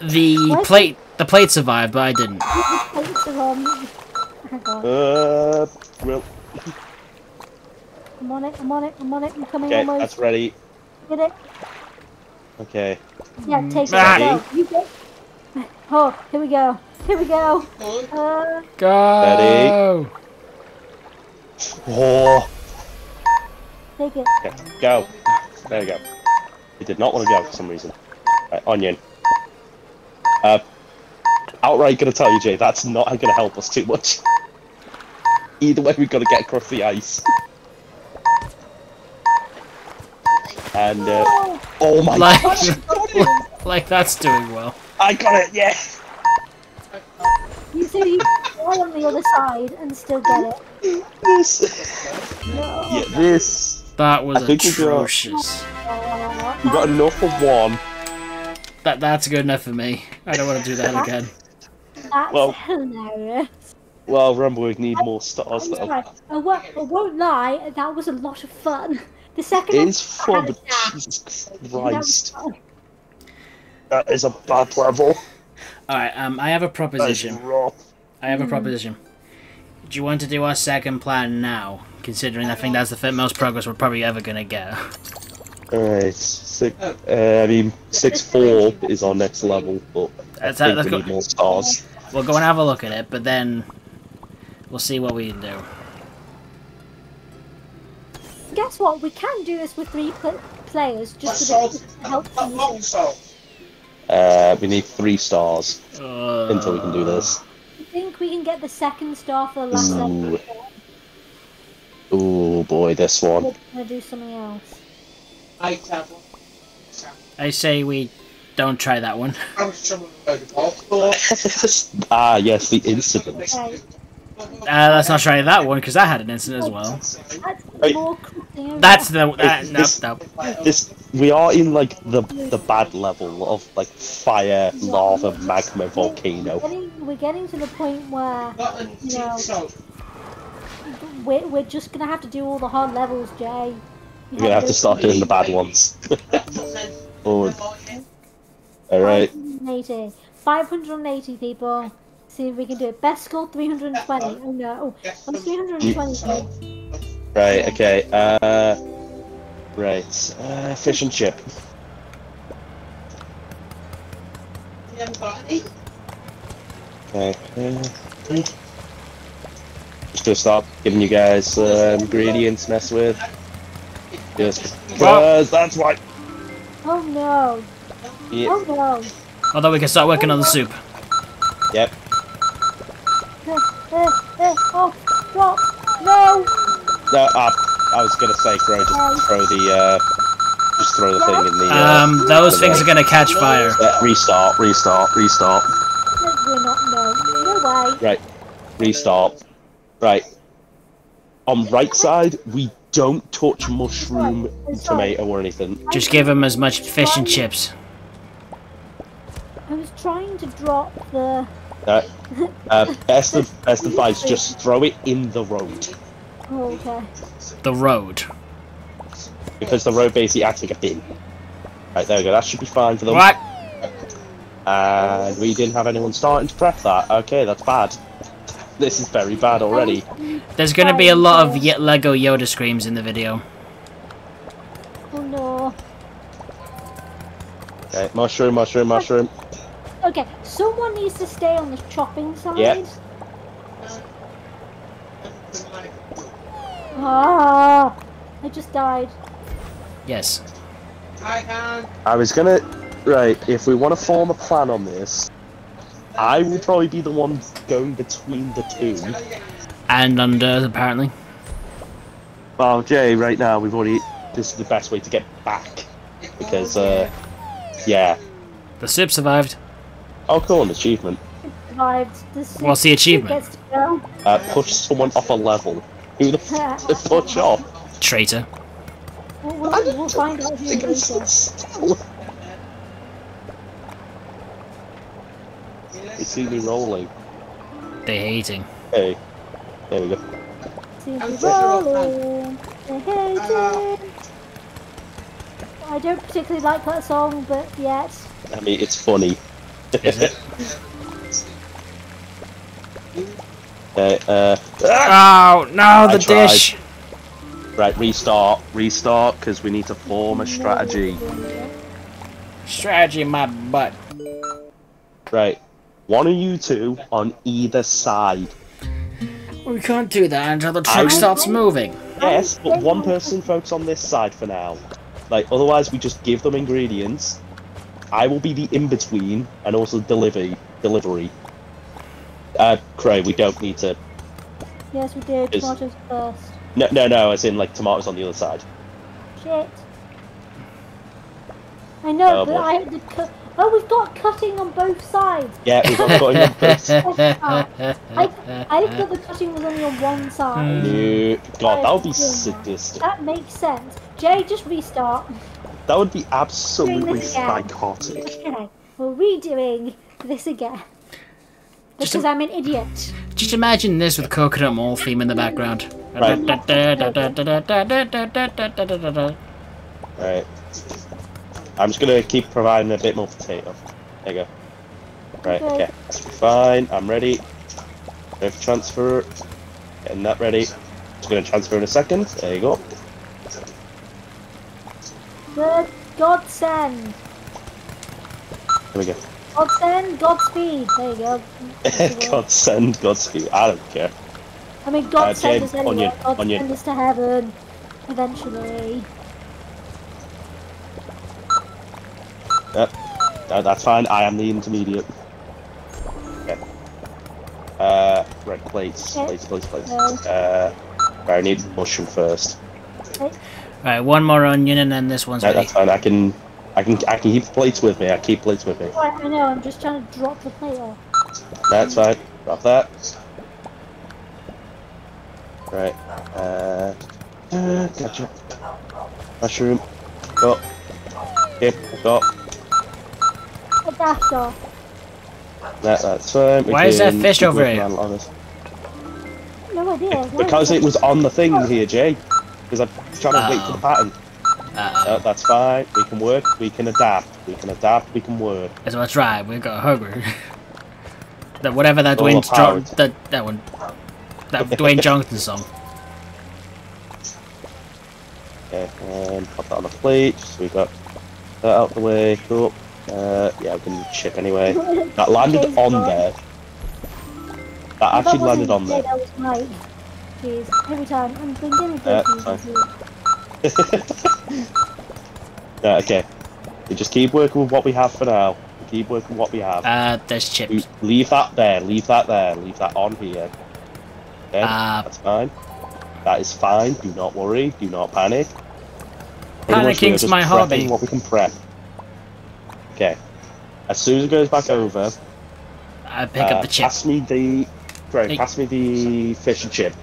The What? plate, the plate survived, but I didn't. Plates are on. Hang on. Uh, well, I'm on it, I'm on it, I'm on it, I'm coming okay, almost. that's ready. Get it? Okay. Yeah, take it. Ah. Go. You go. Oh, here we go. Here we go. Uh, Go. Oh, take it. okay, go. There we go. He did not want to go for some reason. Right, onion. Uh, outright gonna tell you, Jay, that's not gonna help us too much. Either way, we've got to get across the ice. And, uh, Oh, oh my Like, gosh, like that's doing well. I got it, Yes. you see, you fly on the other side and still get it. This, No. yeah, this. That was I think we got- atrocious. We got enough of one. That that's good enough for me. I don't want to do that again. That's Well- hilarious. Well, remember, we need more stars, I'm though. I won't, I won't lie, that was a lot of fun. The second It one, is fun, I had a but nap. Jesus Christ. fun. That is a bad level. Alright, um, I have a proposition. I have a proposition. Do you want to do our second plan now? Considering I think that's the fit most progress we're probably ever gonna get. Alright, six, uh, I mean, 6-4 is our next level, but I think let's we go- need more stars. We'll go and have a look at it, but then we'll see what we can do. Guess what? We can do this with three pl- players just to get help. Uh, we need 3 stars Uh, until we can do this. I think we can get the second star for the last Ooh. episode. Ooh boy, this one. We're gonna do something else. I say we don't try that one. ah, yes, the incident. Okay, Uh, let's not try that one because I had an incident as well. that's more crossing. That's the uh, This- no. This, we are in like the the bad level of like fire, lava, magma, volcano. We're getting, we're getting to the point where you know we're, we're just gonna have to do all the hard levels, Jay. We're gonna have to start doing the bad ones. Forward. Alright. 580. 580 people. See if we can do it. Best score 320. Oh no. Oh, I'm 320. Right, okay. Uh, right. Uh, fish and chip. Okay. uh, just gonna start giving you guys uh, ingredients to mess with. Just because that's why. Oh no. Yeah, Oh no. Although we can start working on the soup. yep. Eh, eh, eh, oh, drop. No. No, uh, I was gonna say, Crow, just throw the, uh, just throw the thing in the, uh, Um, those things are gonna catch fire. uh, restart, restart, restart, We're not. No. No way. right, restart, right. On right side, we don't touch mushroom, tomato, or anything. Just give them as much fish and chips. I was trying to drop the. Uh, uh, best of best advice: just throw it in the road Oh, okay. The road. because the road basically acts like a bin. Right there we go. That should be fine for them. What? And we didn't have anyone starting to prep that. Okay, that's bad. This is very bad already. There's gonna be a lot of Ye- Lego Yoda screams in the video. Oh no. Okay, mushroom, mushroom, mushroom. Okay, someone needs to stay on the chopping side. Yeah. Ah, I just died. Yes. I was gonna. Right, if we want to form a plan on this, I will probably be the one going between the two. And under, apparently. Well, Jay, right now we've already. This is the best way to get back because, uh, yeah. The soup survived. Oh, cool, an achievement. Survived. What's the achievement? Gets to go. Uh, push someone off a level. Who the f- to push off? Traitor. We'll, we'll, we'll find out who Think it I'm is. so still. You see me rolling. They hating. Hey, there we go. See me rolling. They hate it. I don't particularly like that song, but yet. I mean, it's funny. Is it? Uh, uh, Oh no, the dish. right, restart, restart, because we need to form a strategy. Strategy my butt. Right, one of you two on either side. We can't do that until the I- truck stops moving. Yes, but one person focus on this side for now. Like, otherwise we just give them ingredients. I will be the in-between and also delivery. Delivery. Uh, Cray, we don't need to. Yes, we did. Is- Tomatoes first. No, no, no. As in, like tomatoes on the other side. Shit. I know, Oh, but boy. I had to cut. Oh, we've got cutting on both sides. Yeah, we've got cutting on both. sides. I, I thought the cutting was only on one side. No, God, that would be sadistic. That makes sense. Jay, just restart. That would be absolutely Doing this again. psychotic. Okay, we're redoing this again. Just Because a- I'm an idiot. Just imagine this with Coconut Mall theme in the background. Right. Right. I'm just gonna keep providing a bit more potato. There you go. Right, Okay. okay. Fine, I'm ready. Ready for transfer. Getting that ready. Just gonna transfer in a second. There you go. The Godsend. There we go. Godsend, Godspeed. There you go. godsend, Godspeed. I don't care. I mean, God Uh, send us anyway. onion, God onion. send us to heaven. Eventually. Yep. No, that's fine. I am the intermediate. Okay. Uh, right, plates, Okay. plates, plates, plates. No. Uh, I need mushroom first. Right, one more onion and then this one's Right, ready. that's fine. I can, I can, I can keep plates with me. I keep plates with me. Right, I know, I'm just trying to drop the plate off. That's fine. Drop that. Right. Uh, uh, gotcha. Mushroom. Go. Yep. Go. I dashed off. That, that's fine. We Why is that fish over here? on- on this. No idea. Why Because it was on the thing here, Jay. Because I'm trying to wait for the pattern. Uh, Uh, that's fine. We can work. We can adapt. We can adapt. We can work. that's what's right. We've got hungry. that whatever that All Dwayne jo- powered. that that one that Dwayne Johnson song. Okay, and pop that on the plate. So we got that out the way. Cool. Uh, yeah, we can chip anyway. That landed on there. That actually landed on there. That was right. Jeez, every time. I'm thinking of Yeah, this. fine. yeah, okay. We just keep working with what we have for now. We keep working with what we have. Uh, there's We chips. leave that there. Leave that there. Leave that on here. Okay, Uh, that's fine. That is fine. Do not worry. Do not panic. Pretty much we are Panicking's my hobby. What we can prep. Okay. As soon as it goes back over, I pick uh, up the chip. pass me the. Great. Hey. Pass me the fish and chip.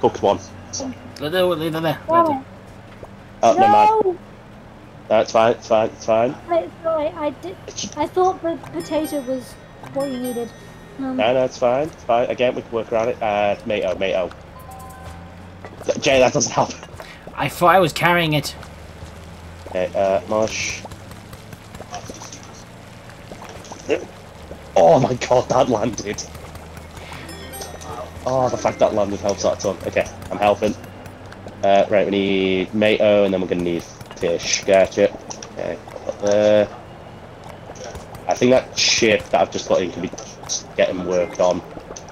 Cooked one. Leave it there. leave it there. Damn it. Oh, never mind. No! That's fine. It's fine. It's fine. I, sorry, I did. I thought the potato was what you needed. Um, No, no, it's fine. It's fine. Again, we can work around it. Uh, tomato, tomato. Jay, that doesn't help. I thought I was carrying it. Okay, uh, mush. Oh my god, that landed. Oh, the fact that landed helps that a ton. Okay, I'm helping. Uh, right, we need Mato, and then we're gonna need fish. Gotcha. Okay, put that there. I think that chip that I've just got in can be getting worked on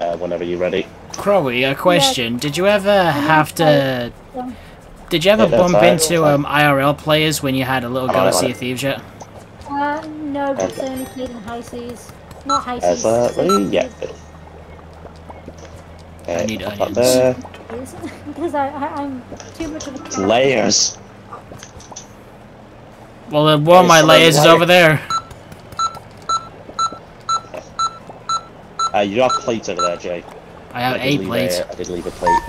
uh, whenever you're ready. Crowy, a question. Did you ever have to... Did you ever Yeah, bump fine. into um, IRL players when you had a little go to Sea right. of Thieves yet? uh, no, but it's only played in high seas. Not high seas. uh, sea? Yeah. Seas. Okay, I need put that onions. there. Because I, I, I'm too much of a cat. Layers. Well, uh, one of my Yes, layers is over there. Uh, you do have plates over there, Jay. I have I did eight leave plates. A, I did leave a plate.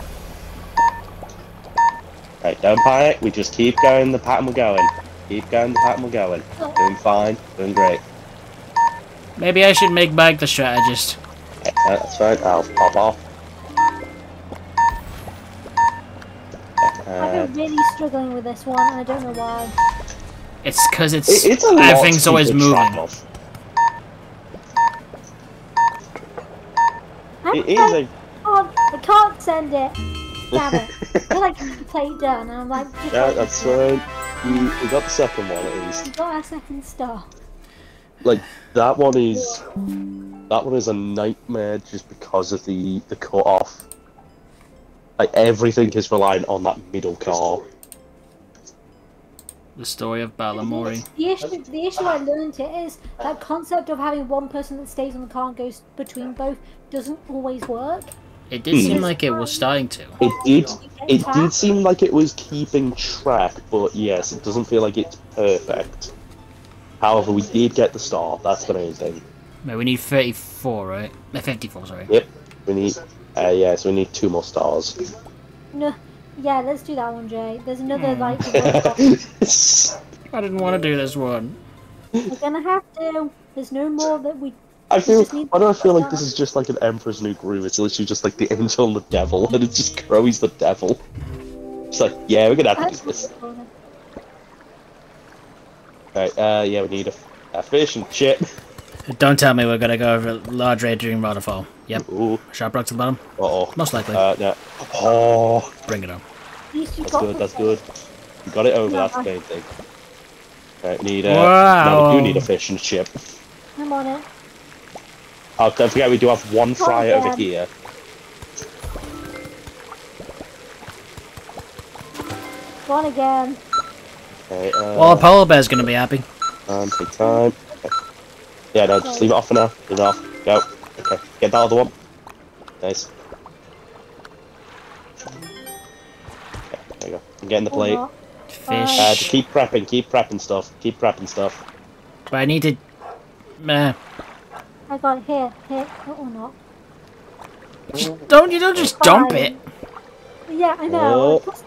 Right, don't panic. We just keep going the pattern we're going. Keep going the pattern we're going. Doing fine. Doing great. Maybe I should make Mike the strategist. Okay, uh, that's right. I'll pop off. I've Uh, been really struggling with this one, and I don't know why. It's because it's, it, it's a everything's to always moving. of. I, It is I, a. can't, I can't send it. Damn it. I feel like play done, and I'm like, Yeah, that's for it. fine. We, we got the second one at least. We got our second star. like that one is that one is a nightmare just because of the the cut off. Like everything is reliant on that middle car. The story of Balamory. The issue, the issue I learned it is that concept of having one person that stays on the car and goes between both doesn't always work. It did seem like it was starting to. It did it did seem like it was keeping track, but yes, it doesn't feel like it's perfect. However, we did get the star. That's the main thing. No, we need 34, right? Uh, 54, sorry. Yep, we need. Uh, yeah, so we need two more stars. No, yeah, let's do that one, Jay. There's another Hmm. like. I didn't want to do this one. we're gonna have to. There's no more that we. I feel. Why do I feel like this is just like an Emperor's New Groove? It's literally just like the angel and the devil, and it's just Crowy's the devil. It's like, yeah, we're gonna have to do this. Alright, uh, yeah, we need a, a fish and chip. Don't tell me we're gonna go over a large raid during waterfall. Yep. Ooh, Sharp rock to the bottom? uh oh. Most likely. Uh, no. Oh, Bring it on. At least you that's got good, that's good. We got it over, Yeah. that's the main thing. Right, need a. No, we Wow. do need a fish and chip. I'm on it. Oh, don't forget we do have one fryer over here. Go on again. Okay, uh, Well, a polar bear's gonna be happy. Um, take time. Okay. Yeah, no, just leave it off for now. Leave it off. Go. Okay, get that other one. Nice. Okay, there you go. I'm getting the plate. Fish. Uh, just keep prepping, keep prepping stuff. Keep prepping stuff. But I need to... Meh. I got it here. Here. Oh, or not. Just don't, you don't just dump it. Yeah, I know. Oh. I pressed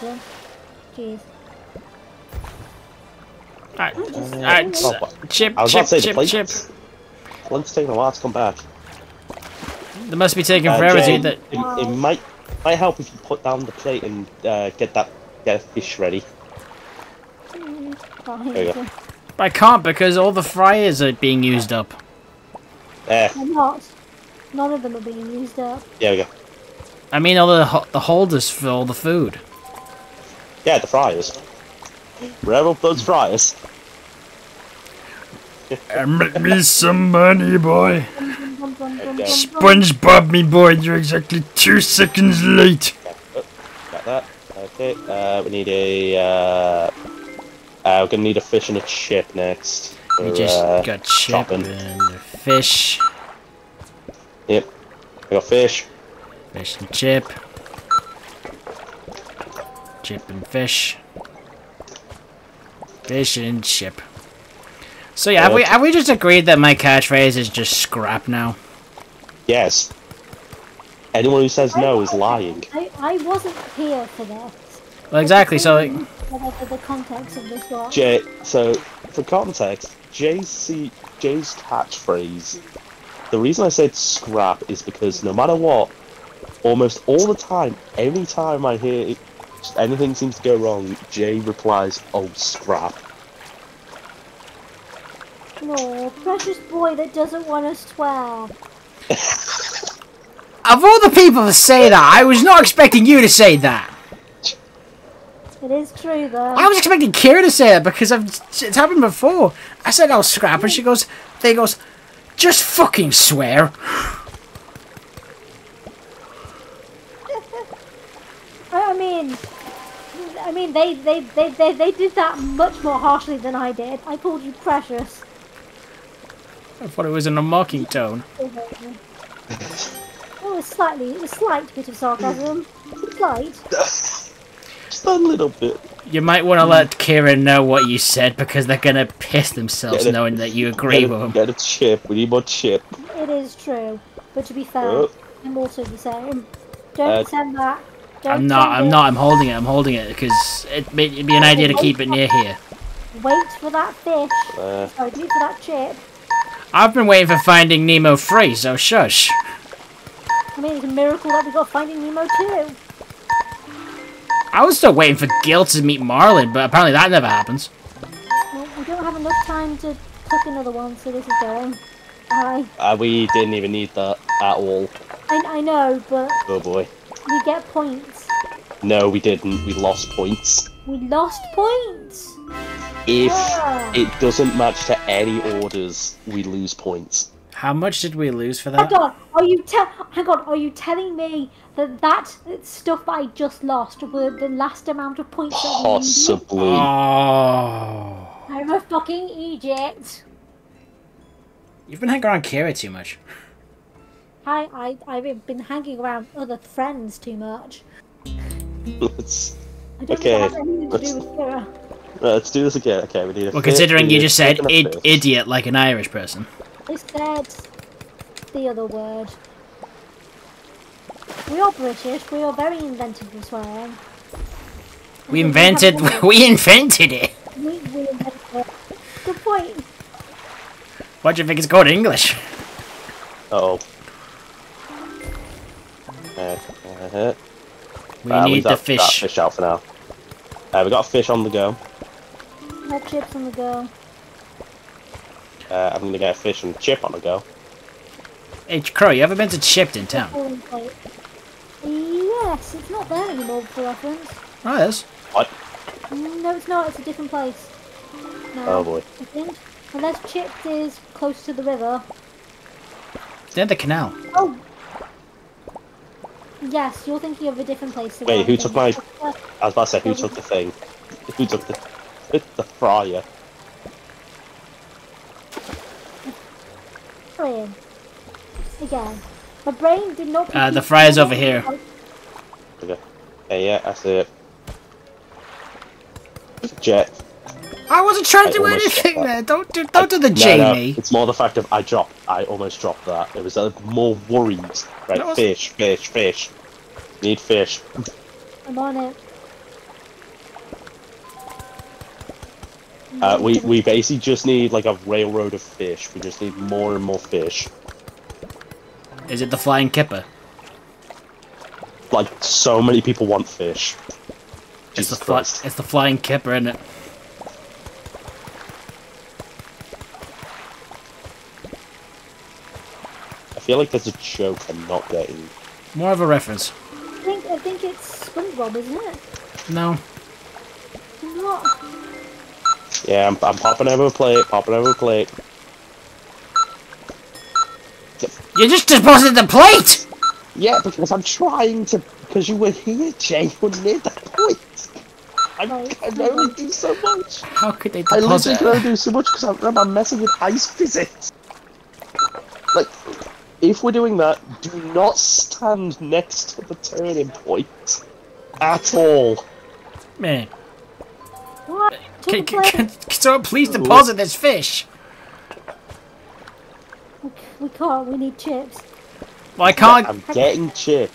the wrong. Jeez. Alright, alright, Oh, what? chip, I was chip, about to say chip, chip. Let's take a while to come back. They must be taking Uh, forever to eat that. it, it might might help if you put down the plate and uh, get that get a fish ready. There you go. I can't because all the fryers are being used up. There, They're not. None of them are being used up. there we go. I mean, all the the holders for all the food. Yeah, the fryers. Rev up those And make me some money, boy. SpongeBob, me boy, you're exactly two seconds late. Got that. Okay. Uh, we need a. Uh, uh, we're gonna need a fish and a chip next. We just uh, got chip chopping. and fish, Yep. We got fish. fish and chip, chip and fish, fish and chip. So yeah, have we have we just agreed that my catchphrase is just scrap now? Yes. Anyone who says no is lying. I, I wasn't here for that. Well, exactly. So like, Whatever the context of this was. Jay, so for context, Jay's see, Jay's catchphrase. The reason I said scrap is because no matter what, almost all the time, any time I hear it, anything seems to go wrong, Jay replies, "Oh, scrap." No, precious boy that doesn't want to swear. of all the people to say that, I was not expecting you to say that. It is true though. I was expecting Kira to say that because I've, it's happened before. I said I'll scrap, and she goes, "They goes, just fucking swear." Mean, I mean, they, they, they, they, they did that much more harshly than I did. I called you precious. I thought it was in a mocking tone. Oh, it's slightly, a slight bit of sarcasm. Slight. Just a little bit. You might want to let Kira know what you said because they're gonna piss themselves Get it. knowing that you agree Get with them. get a chip. We need more chip. It is true. But to be fair, Oh. I'm also the same. Don't Uh, send that. Don't I'm not. I'm it. not. I'm holding it. I'm holding it because it, may- it'd be an idea to keep it near here. Wait for that fish. Uh, Sorry, wait for that chip. I've been waiting for Finding Nemo free, so shush. I mean, it's a miracle that we got Finding Nemo too. I was still waiting for Gill to meet Marlin, but apparently that never happens. Well, we don't have enough time to cook another one, so this is going. Hi. uh, we didn't even need that at all. I, I know, but Oh boy. We get points. No, we didn't. We lost points. We lost points. If Ah. it doesn't match to any orders, we lose points. How much did we lose for that? Hang that? on, are you te- hang on, are you telling me that that stuff that I just lost were the last amount of points that we? Possibly. Oh. I'm a fucking Egypt. You've been hanging around Kira too much. I, I, I've been hanging around other friends too much. let's, Okay, think that has anything to do let's- with Kira. let's do this again. Okay, we need a Well, considering you just said chicken and a id- fish. idiot like an Irish person. I said the other word. We are British, we are very inventive with swearing. We invented. We invented it. We, we invented it. Good point. What do you think it's called English? Uh-oh. Uh, uh, We uh, need leave the that, fish. That fish out for now. Uh, we got a fish on the go. Have chips on the go. Uh, I'm gonna get a fish and chip on the go. Hey, Crow, you ever been to Chipton Town? Falling. Yes, it's not there anymore for reference. Oh, it is. What? No, it's not. It's a different place. No, Oh boy. I think. Unless Chipped is close to the river. It's near the canal. Oh! Yes, you're thinking of a different place. Wait, who I'm took thinking. I was about to say, who took the thing? Who took the the fryer? Brain. Again. My brain did not. Uh, the compute- fryer's over here. Okay. Yeah, yeah, I see it. Jet. I wasn't trying to I do anything there. Don't do, don't do the No, Jamie. no, it's more the fact of I dropped. I almost dropped that. It was uh, more worried. Right, was- fish, fish, fish. Need fish. I'm on it. Uh, we we basically just need like a railroad of fish. We just need more and more fish. Is it the flying kipper? Like so many people want fish. It's the fly, Christ. it's the flying kipper, isn't it? Feel like there's a joke I'm not getting. More of a reference. I think I think it's SpongeBob, isn't it? No. What? Yeah, I'm, I'm popping over a plate, popping over a plate. You just deposited the plate. Yeah, because I'm trying to. Because you were here, Jay. You near the point. I oh, Right. can only do so much. How could they deposit? I literally can only do so much because I'm, I'm messing with ice physics. Like, if we're doing that, do not stand next to the turning point at all. Man. What? Can, can, can, can someone please deposit this fish? We can't. We need chips. Well, I can't. I'm getting chip.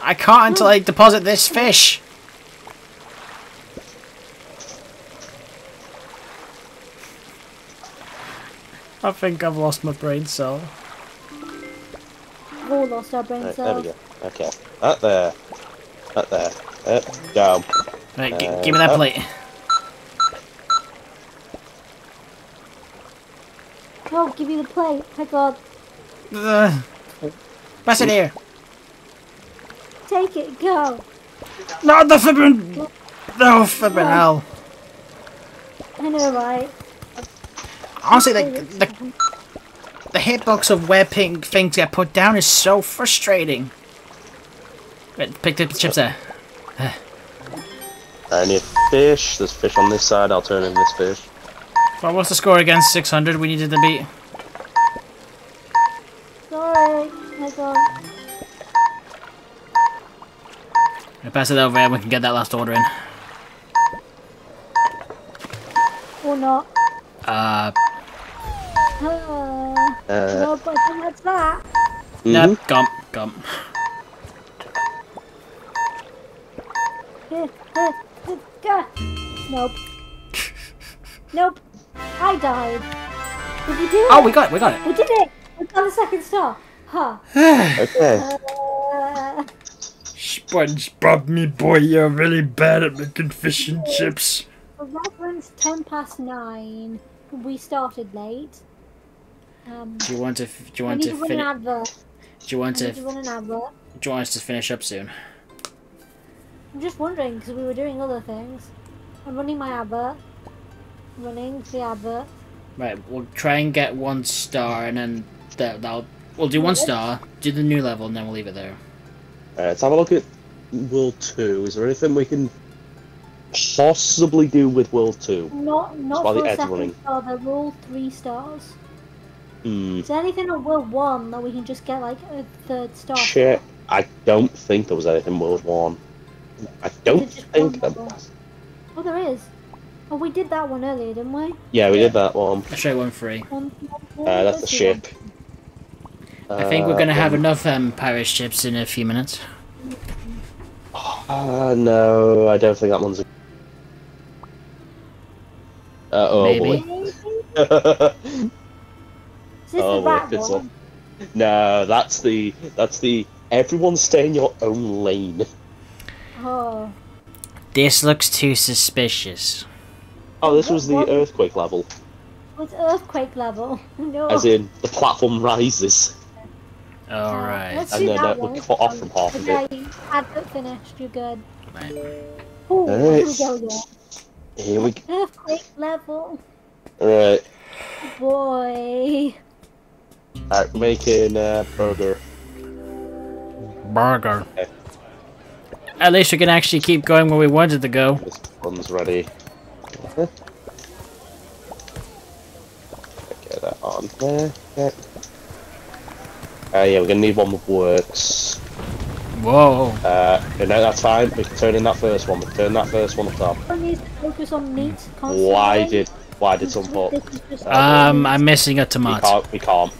I can't until I deposit this fish. I think I've lost my brain cell. We've all lost our brain Right, there we go. Okay. Up there. Up there. Up, down. Right, gi- Uh, give me that oh. plate. No, give me the plate. My god. Uh, pass it here. Take it, go. No, the flippin'. No, flippin' hell. I know, right? Honestly, the, the, the hitbox of where pink things get put down is so frustrating. Right, pick the chips there. I need fish. There's fish on this side. I'll turn in this fish. Well, what's the score against 600 we needed to beat? Sorry. My god. Right, pass it over and we can get that last order in. Or not. Uh, Uh, Uh, no, but I that's that. no, mhm. gump, gump. Nope. nope. I died. Did we do it? Oh, we got it, we got it. We did it! We got the second star. Huh. Okay. Uh, SpongeBob, me boy, you're really bad at making fish and chips. for reference, 10 past 9. We started late. Um, Do you want to? Do you want to to finish? Do you want need to? to an. Do you want us to finish up soon? I'm just wondering because we were doing other things. I'm running my advert. Running the advert. Right, we'll try and get one star, and then that that'll we'll do one star, do the new level, and then we'll leave it there. Alright, let's have a look at World 2. Is there anything we can possibly do with World 2? Not not while the for a are second running. star. They're all three stars. Hmm. Is there anything on World One that we can just get like a third star? for? Shit. I don't think there was anything World 1. I don't Is it just think there was. Oh, there is. Oh, we did that one earlier, didn't we? Yeah, we did that one. I'll show you one free. One, one, Uh, that's the let's ship. I think we're Uh, gonna have one- enough um, pirate ships in a few minutes. Uh, no, I don't think that one's. A... Uh, oh Maybe. one. Boy. this Oh, the boy, one? no, that's the that's the everyone stay in your own lane. Oh, This looks too suspicious. Oh, this was the What? earthquake level, it's earthquake level. No. as in the platform rises. Alright. Let's And do then, that uh, we one. cut off from half of it. okay, advert finished. You're good. right. Oh, Alright. here we go. Yeah. Here we go. Earthquake level. Alright. Boy. Alright, making uh, burger. Burger. Okay. At least we can actually keep going where we wanted to go. This one's ready. Get that on there. Okay. Uh, yeah, we're gonna need one with works. Whoa. Uh, no, that's fine. We can turn in that first one. We can turn that first one up top. One needs to focus on meat constantly. Why did why did some put? This is just- Um, I'm missing a tomato. We tomato. can't. We can't.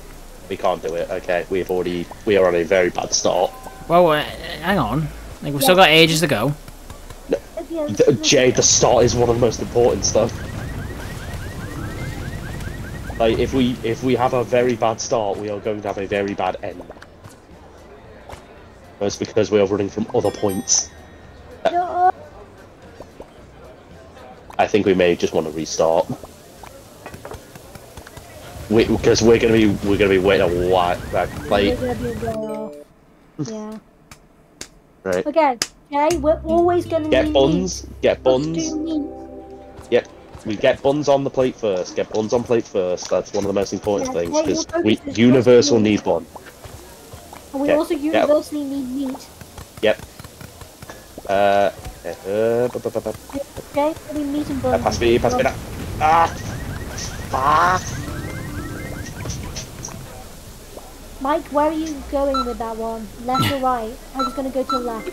We can't do it. Okay, we've already. We are on a very bad start. Well, uh, hang on. Like we've still got ages to go. Yeah, this D- Jay, the start is one of the most important stuff. Like if we if we have a very bad start, we are going to have a very bad end. That's because we are running from other points. No. I think we may just want to restart. We because we're gonna be we're gonna be waiting a while. Like, We're like gonna be way. Yeah. right. Okay. Okay. We're always gonna Get need buns. Get meat. Let's buns. Yep. We get buns on the plate first. Get buns on plate first. That's one of the most important Yeah, things because your we universal supposed to be- need one. And we Okay, also yeah. universally need meat. Yep. Uh. uh, bu- bu- bu- bu- Okay. We meat and uh, buns. pass me, pass me that. Ah! Ah! Mike, where are you going with that one? Left or right? I was gonna go to left.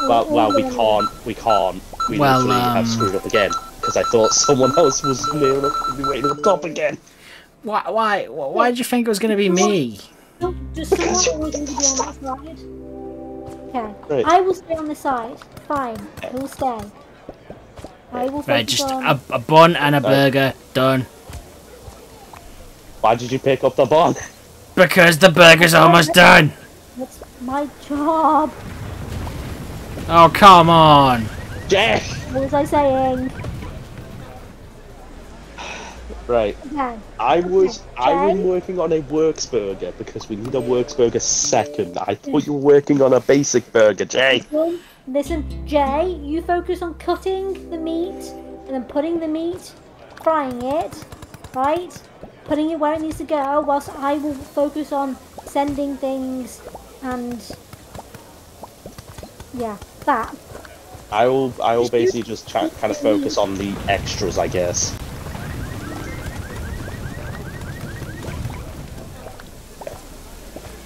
Or- Well, or well, we can't. We can't. We Well, literally um, have screwed up again because I thought someone else was near enough to be waiting up top again. Why? Why? Why did you think it was gonna be me? No, just someone always need to be on that side. Okay. Right. I will stay on the side. Fine. I will stay. I will Right, just on... a, a bun and a burger. Done. Why did you pick up the bun? Because the burger's almost done. That's my job. Oh, come on. Jay! What was I saying? Right. Again. I was I was working on a works burger because we need a works burger second. I thought you were working on a basic burger, Jay. Listen, listen, Jay, you focus on cutting the meat and then putting the meat, frying it, right? Putting it where it needs to go, whilst I will focus on sending things and yeah, that. I will I will basically just try, kind of focus on the extras, I guess.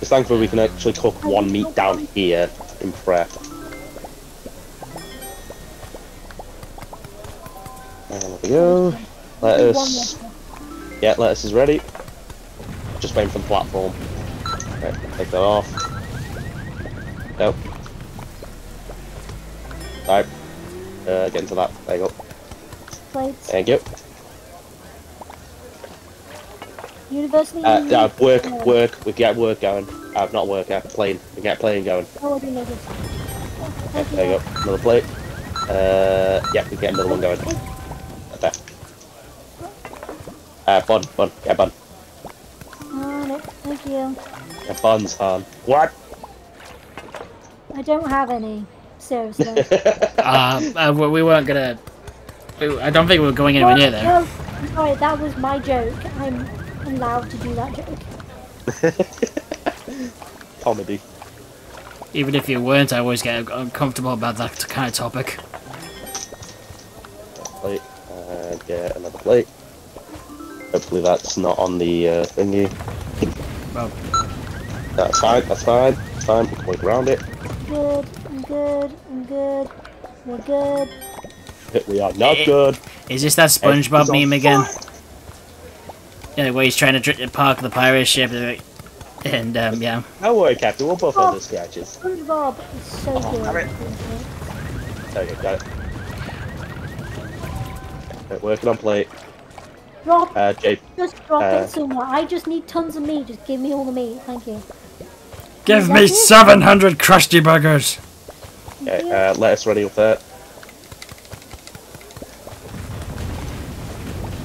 It's thankful we can actually cook one meat down here in prep. There we go. One Lettuce. Yeah, lettuce is ready. Just waiting for the platform. Right, take that off. Nope. Alright. Uh, get into that. There you go. Plates. Thank you. University. Uh, work, work. We get work going. Uh, not work, uh, plane. We get plane going. Oh, I didn't know this. Thank There you go. Another plate. Uh, yeah, we get another one going. Right there. Uh, bun, bun. Yeah, bun. Oh, no, thank you. Yeah, buns, Han. What? I don't have any. Seriously. Uh, uh, we we weren't gonna. I don't think we were going anywhere near there. No, I'm sorry, that was my joke. I'm allowed to do that joke. Comedy. Even if you weren't, I always get uncomfortable about that kind of topic. plate and get another plate. Hopefully that's not on the uh, thingy. Well, That's fine, that's fine, it's fine, we can work around it. Good, I'm good, I'm good. We're good. We are not Eh. good. is this that SpongeBob meme again? fire. Yeah, where he's trying to park the pirate ship, and and, um, yeah. Don't worry, Captain, we'll both Oh. on the scratches. SpongeBob is so Oh, good. damn it. There go, got it. Right, working on plate. Drop, Uh, Jay, just drop uh, it somewhere. I just need tons of meat. Just give me all the meat. Thank you. Give me 700 crusty burgers! okay, uh, lettuce ready up there.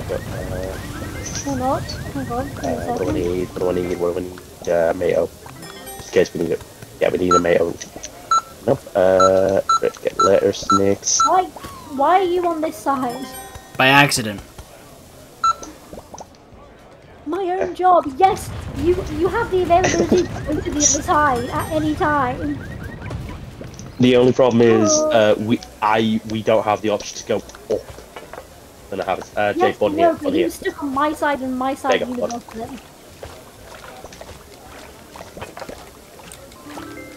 Got, uh, Or not. Hang on. Give me a Uh, what do we need? What do we need? What do we need? Uh, mayo. Just in case we need it. Yeah, we need a mayo. Nope. Uh, let's get lettuce next. Why, why are you on this side? By accident. My own job. Yes, you you have the availability to go to the other side at any time. The only problem is, Oh. uh, we I we don't have the option to go up. Then I have it. Uh, Jay, Yes, bun no, here, but bun he here. stuck on my side and my side There you go,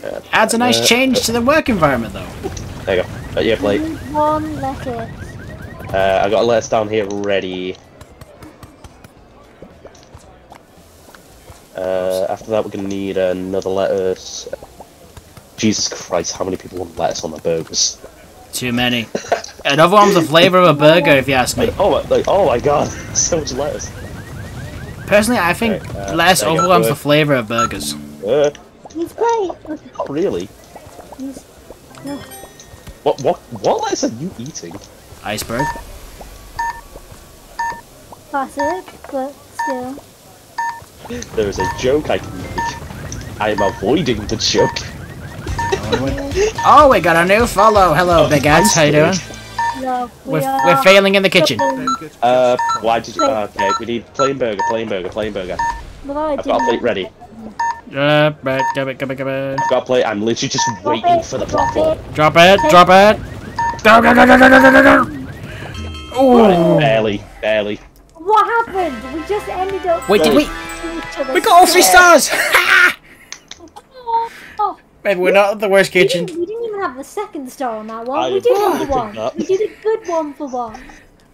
Uh, Adds a nice uh, change to the work environment, though. There you go. Uh, yeah, plate. One letter. Uh, I got a letter down here ready. Uh, after that, we're gonna need another lettuce. Jesus Christ, how many people want lettuce on their burgers? Too many. Another one's the flavour of a burger, if you ask me. Oh my, like, oh my god, so much lettuce. Personally, I think Right, uh, less there you go, overwhelms the flavour of burgers. Uh, He's great. not really. He's no. What, what, what lettuce are you eating? Iceberg. classic, but still. There is a joke I can make. I am avoiding the joke. oh, we got a new follow. Hello, oh, Big Ass. How you doing? No, we we're, are... we're failing in the kitchen. Uh, why did you... Oh, okay, we need plain burger, plain burger, plain burger. No, I've got a plate ready. Uh, right, come it, come it, come it. I've got a plate. I'm literally just drop waiting it, for the platform. Drop it, drop it. Go, go, go, go, go, go, go, go. Ooh. Right, barely, barely. What happened? We just ended up... Wait, did we killing each other We got all three so- stars! Oh. Maybe we're not the worst We kitchen. didn't, we didn't even have the second star on that one. I we did one did for one. that. We did a good one for one.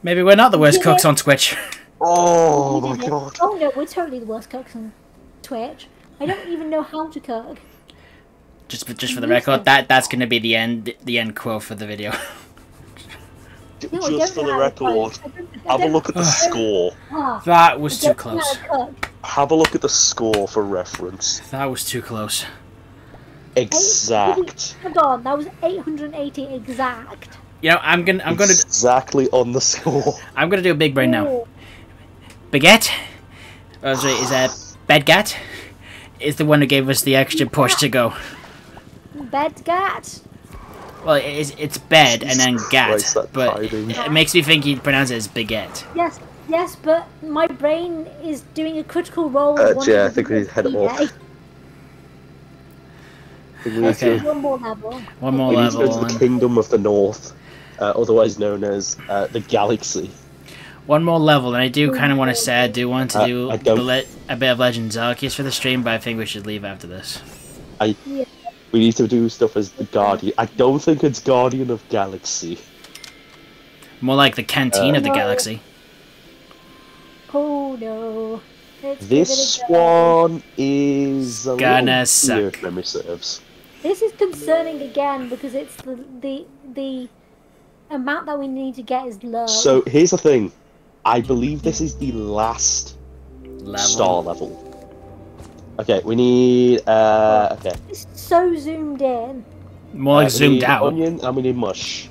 Maybe we're not the worst cooks on Twitch. Oh my god. Oh no, we're totally the worst cooks on Twitch. I don't even know how to cook. Just, for- just for the record, that that's gonna be the end, the end quote for the video. No, Just for the how to cook. record, I don't- have a look at the score. That was I too don't know close. How to cook. have a look at the score for reference. That was too close. Exact. Hold on, that was 880 exact. You know, I'm gonna I'm gonna exactly on the score. I'm gonna do a big brain now. Baguette, oh, sorry, is that Bedgat? Is the one who gave us the extra push to go. Bedgat. Well, it's, it's bed and then gat, Christ, but timing. it makes me think he'd pronounce it as baguette. Yes, yes, but my brain is doing a critical role. Uh, of Jay, I think we need head it off. eBay. We need Let's Okay. one more level. One more We need to go level. to the and- Kingdom of the North, uh, otherwise known as uh, the Galaxy. One more level, and I do kind of want to say I do want to Uh, do I the a bit of Legends Arceus for the stream, but I think we should leave after this. I. We need to do stuff as the Guardian. I don't think it's Guardian of Galaxy. More like the canteen of the galaxy. Oh no. Let's This go. one is a Gonna little suck. weird, if serves. This is concerning again because it's the the the amount that we need to get is low. So here's the thing. I believe this is the last Level. star level. Okay, we need. Uh, okay. it's so zoomed in. More Uh, like we zoomed out. Onion and we need mush.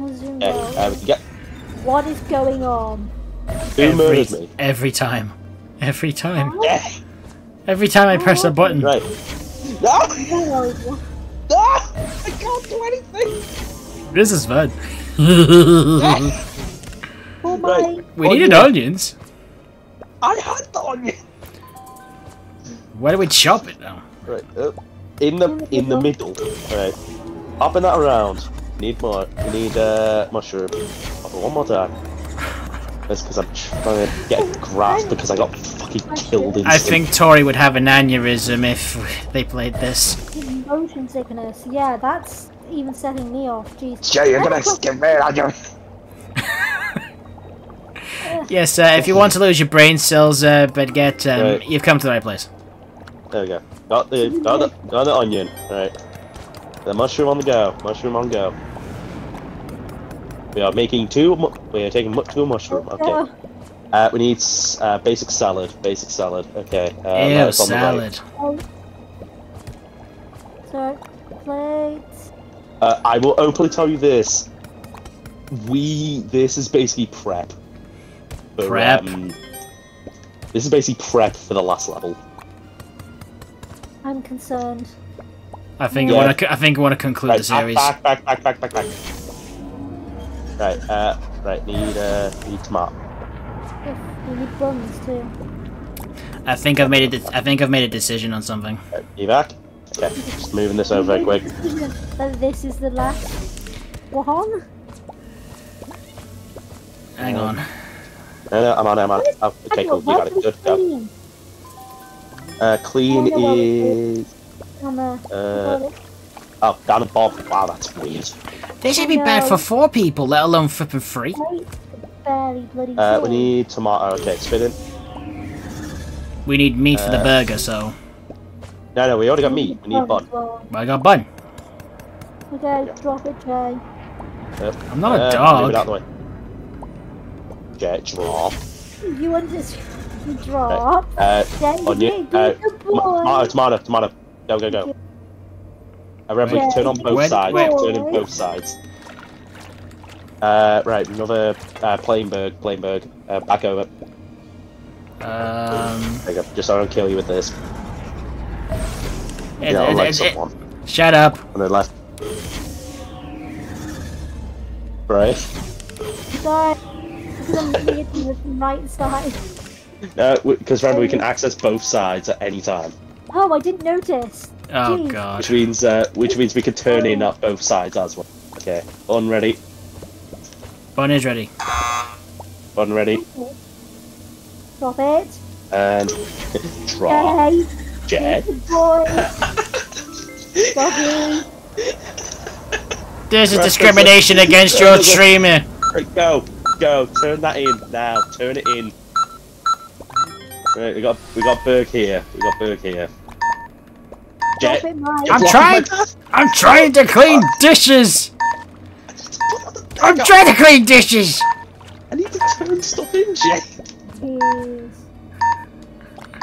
Oh, zoomed Okay, out. uh, we can. What is going on? Who Every, murdered me? every time. Every time. Yeah. Every time I press a button. Right. No! No, No! I can't do anything! This is fun. oh my. Right. we needed Onion. onions. I had the onion! Where do we chop it now? Right, uh, in the in the middle. Right. Hopping that around. Need more. We need uh mushroom. Oh, one more time. That's because I'm trying to get a grasp because I got fucking killed in I think Tori would have an aneurysm if they played this. Motion sickness. Yeah, that's even setting me off. Jeez. Jay, you're gonna skip me on your Yes, uh, if you want to lose your brain cells, uh, but get, um, Right. you've come to the right place. There we go. Got the got the got the onion. All right. The mushroom on the go. Mushroom on go. We are making two. We are taking two mushroom. Okay. Oh, Uh, we need uh, basic salad. Basic salad. Okay. Uh, Ew, lettuce on the right. salad. oh. So, plates. Uh, I will openly tell you this. We this is basically prep. for, Prep? um, this is basically prep for the last level. I'm concerned. I think I want to. I think I want to conclude Right, the series. back, back, back, back, back, back, back. Right, uh, right. Need uh, need tomato. If we need buns too. I think I've made a. I think I've made a decision on something. Right, you back? Okay, just moving this over very quick. That this is the last one. Hang on. No, no, I'm on, I'm on. Oh, okay, cool. You got it. Good. Go. Uh, clean is. On the, Uh, oh, down the bottom. Wow, that's weird. This should be bad for four people, let alone flipping three. barely bloody Uh, we need tomato. Okay, spin it. We need meat for the Uh, burger, so No, no, we already got meat. We need bun. I got bun. Okay, drop it, Jay. Uh, I'm not a uh, dog. Move it out the way. Jet drop. You want to s- drop? Uh, Jay, onion. Uh, tomato, tomato, tomato. Go, go, go. I remember we can turn on both Wait, sides. wait. Turn on both sides. Uh, right, another uh, plain bird, plain bird. Uh, back over. Um, There you go. Just so I don't kill you with this. it- Yeah, it- like it- it- someone. shut up. On the left. Right. Sorry. Because I'm the right side. No, because remember we can access both sides at any time, Oh, I didn't notice. Oh Jeez. god. which means uh, which means we can turn in at both sides as well. Okay, unready, Bun is ready. unready, Drop it. and drop. Jay, Jet. good boy. Doggy. This is discrimination against your That's it. streamer. Go, go, turn that in now. Turn it in. Right, we got we got Berg here. We got Berg here. Drop Jet. it, Mike. I'm trying. my- I'm trying to clean dishes. I'm trying to clean dishes. I need to turn stuff in, Jet. Jeez.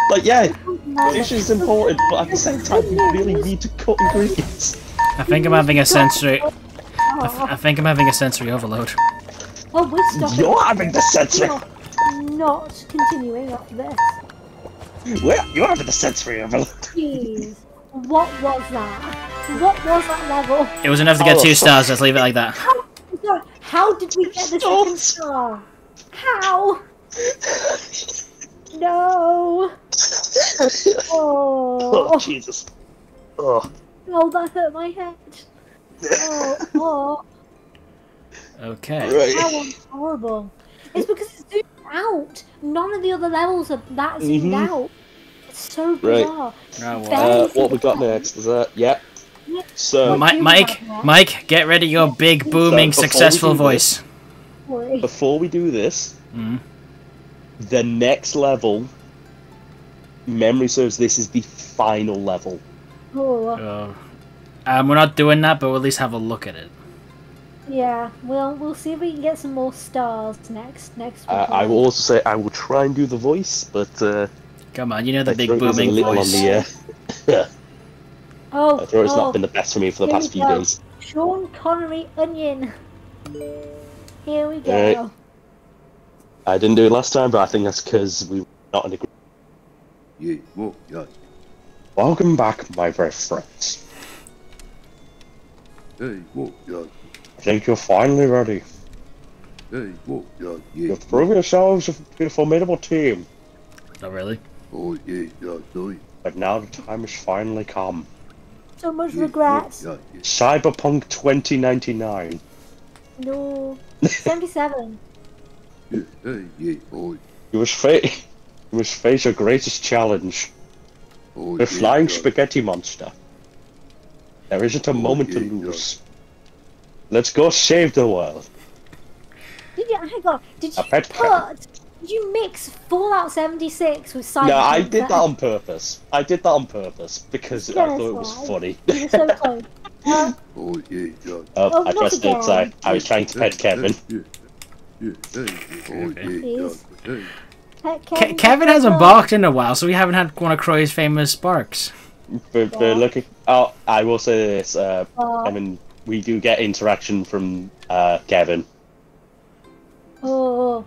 Like, yeah, No, dish is important, but at the same time, we really need to cut ingredients. I think I'm having a sensory. I, I think I'm having a sensory overload. oh, we're stopping. You're having the sensory. We're not continuing after this. Well, you're having the sensory overload. Jeez. What was that? What was that level? It was enough to get Oh, two fuck. stars. Let's leave it like that. How, how did we get the second star? How? No. Oh, Oh, Jesus. Oh. oh, that hurt my head. Oh, oh, Okay. that Right. one's horrible. It's because it's zoomed out. None of the other levels are that zoomed Mhm. out. It's so Right. bizarre. Oh, well. Uh, what we got next is that, yep. So, Mi- Mike, Mike, get ready your big, booming, before we successful voice. Sorry. before we do this, Mhm. the next level, memory serves, this is the final level. Oh, Oh. Um, we're not doing that, but we'll at least have a look at it. yeah. We'll we'll see if we can get some more stars next next. Uh, I will also say I will try and do the voice, but uh, Come on, you know the my big throat a booming little voice. on the uh, yeah, Oh, my throat has oh, not been the best for me for the Here past few go. days. Sean Connery onion. Here we go. Alright. I didn't do it last time, but I think that's because we were not in a group. Yeah, well, yeah. Welcome back, my brave friends. Hey, well, yeah. I think you're finally ready. Hey, well, yeah, yeah. You've proven yourselves to be a formidable team, Not really? Oh, yeah, yeah, no. but now the time has finally come. So much Yeah, regrets. Yeah, yeah. Cyberpunk 2099. No. 77. Yeah, hey, yeah, oh, You must face, you must face your greatest challenge, oh, the yeah, flying yeah. spaghetti monster. There isn't a oh, moment to yeah, yeah. lose. Let's go save the world. Did you, hang on, did A you pet put, did you mix Fallout 76 with Cyberpunk? No, I did that on purpose. I did that on purpose because I thought it was that's funny. You were so close. Uh, Oh, yeah, yeah. Oh, Oh, I not pressed it. Sorry, again. I was trying to pet Kevin. Yeah, yeah, hey, oh, yeah, yeah, Please. hey. Pet Ke- Kevin, Kevin hasn't barked in a while, so we haven't had one of Crowy's famous barks. But, but Yeah. looking, oh, I will say this. Uh, Oh, I mean, we do get interaction from uh, Kevin, oh,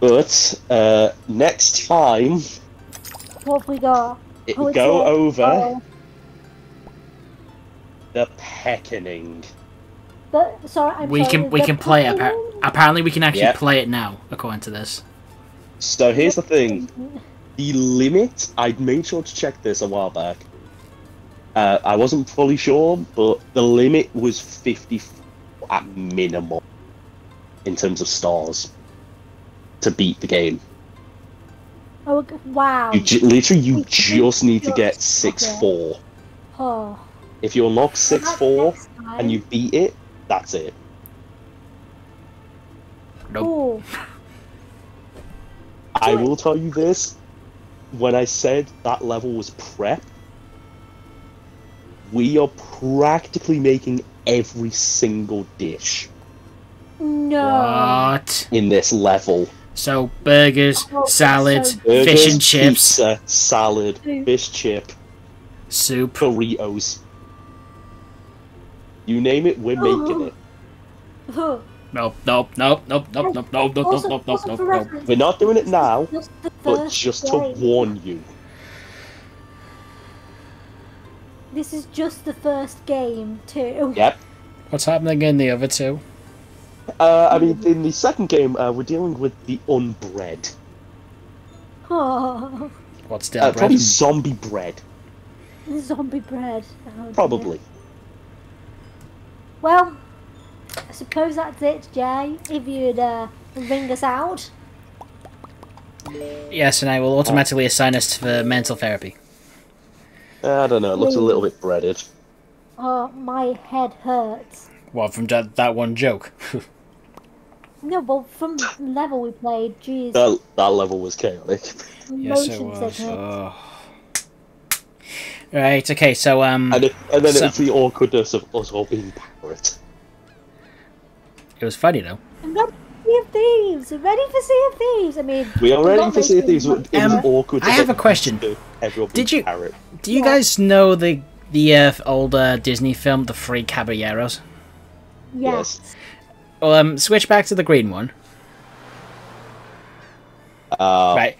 but uh, next time what have we got? it, Oh, go a- over oh, the peckening. but, sorry, I'm we sorry, can we can play it. Pokemon- Appa- apparently, we can actually Yep. play it now, according to this. So here's the thing: the limit. I made sure to check this a while back. Uh, I wasn't fully sure, but the limit was 50 at minimum in terms of stars to beat the game. Oh, wow. You ju- literally, you We just need to get six okay. four. Oh. If you unlock six four and you beat it, that's it. Nope. Ooh. I will tell you this: when I said that level was prep, we are practically making every single dish No. What? in this level. So burgers, Oh, salad, so- fish and chips, pizza, salad, fish chip, soup. burritos. You name it, we're making it. Huh. Nope, nope, nope, nope, nope, nope, nope, nope, Also, nope, nope, also nope, for We're not doing it now, just but just to game. warn you. This is just the first game, too. Yep. What's happening in the other two? Uh, I mean, in the second game, uh, we're dealing with the unbred. Oh, What's Uh, the probably zombie bread. zombie bread. Oh, dear. Probably. Well, I suppose that's it, Jay. If you'd uh, ring us out. Yes, and I will automatically assign us for mental therapy. I don't know, it looks a little bit breaded. Oh, my head hurts. What from that, that one joke? No, but from the level we played, jeez. That, that level was chaotic. yes, it motion was. sickness. Oh. Right. Okay. So um, And, it, and then So- it's the awkwardness of us all being pirate. it was funny though. I'm not being Sea of Thieves. Ready for Sea of Thieves. I mean, We are ready for Sea of Thieves. much It was Um, awkward. I have a question. to Did you- Carrot. Do you Yeah. guys know the the uh, old uh, Disney film, The Three Caballeros? Yes. Well, um, switch back to the green one. Uh, Right,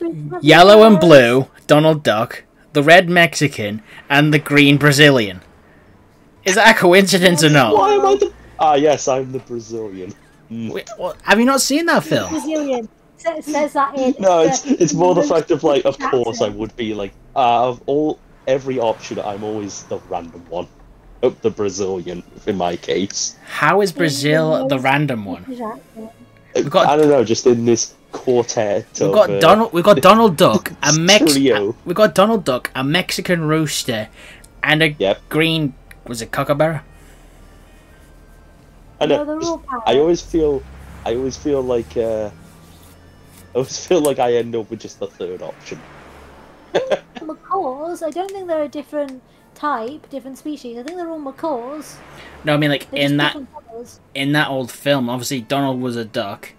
yellow and blue, Donald Duck, the red Mexican, and the green Brazilian. Is that a coincidence or not? Why am I the? Ah, yes, I'm the Brazilian. Mm. Wait, what- have you not seen that film? Brazilian. Sa- says that in. No, it's it's more the fact of like, of course, I would be like, uh, of all every option, I'm always the random one. Oh, the Brazilian in my case. How is Brazil the random one? We've got- I don't know, just in this quartet. We've of, got uh, Donald. We've got Donald Duck, a Mex. Trio. We've got Donald Duck, a Mexican rooster, and a Yep. green. Was it kookaburra? I know. No, they're I always feel, I always feel like, uh, I always feel like I end up with just the third option. macaws. I don't think there are different type, different species. I think they're all macaws. No, I mean like They're in that in that old film, obviously Donald was a duck,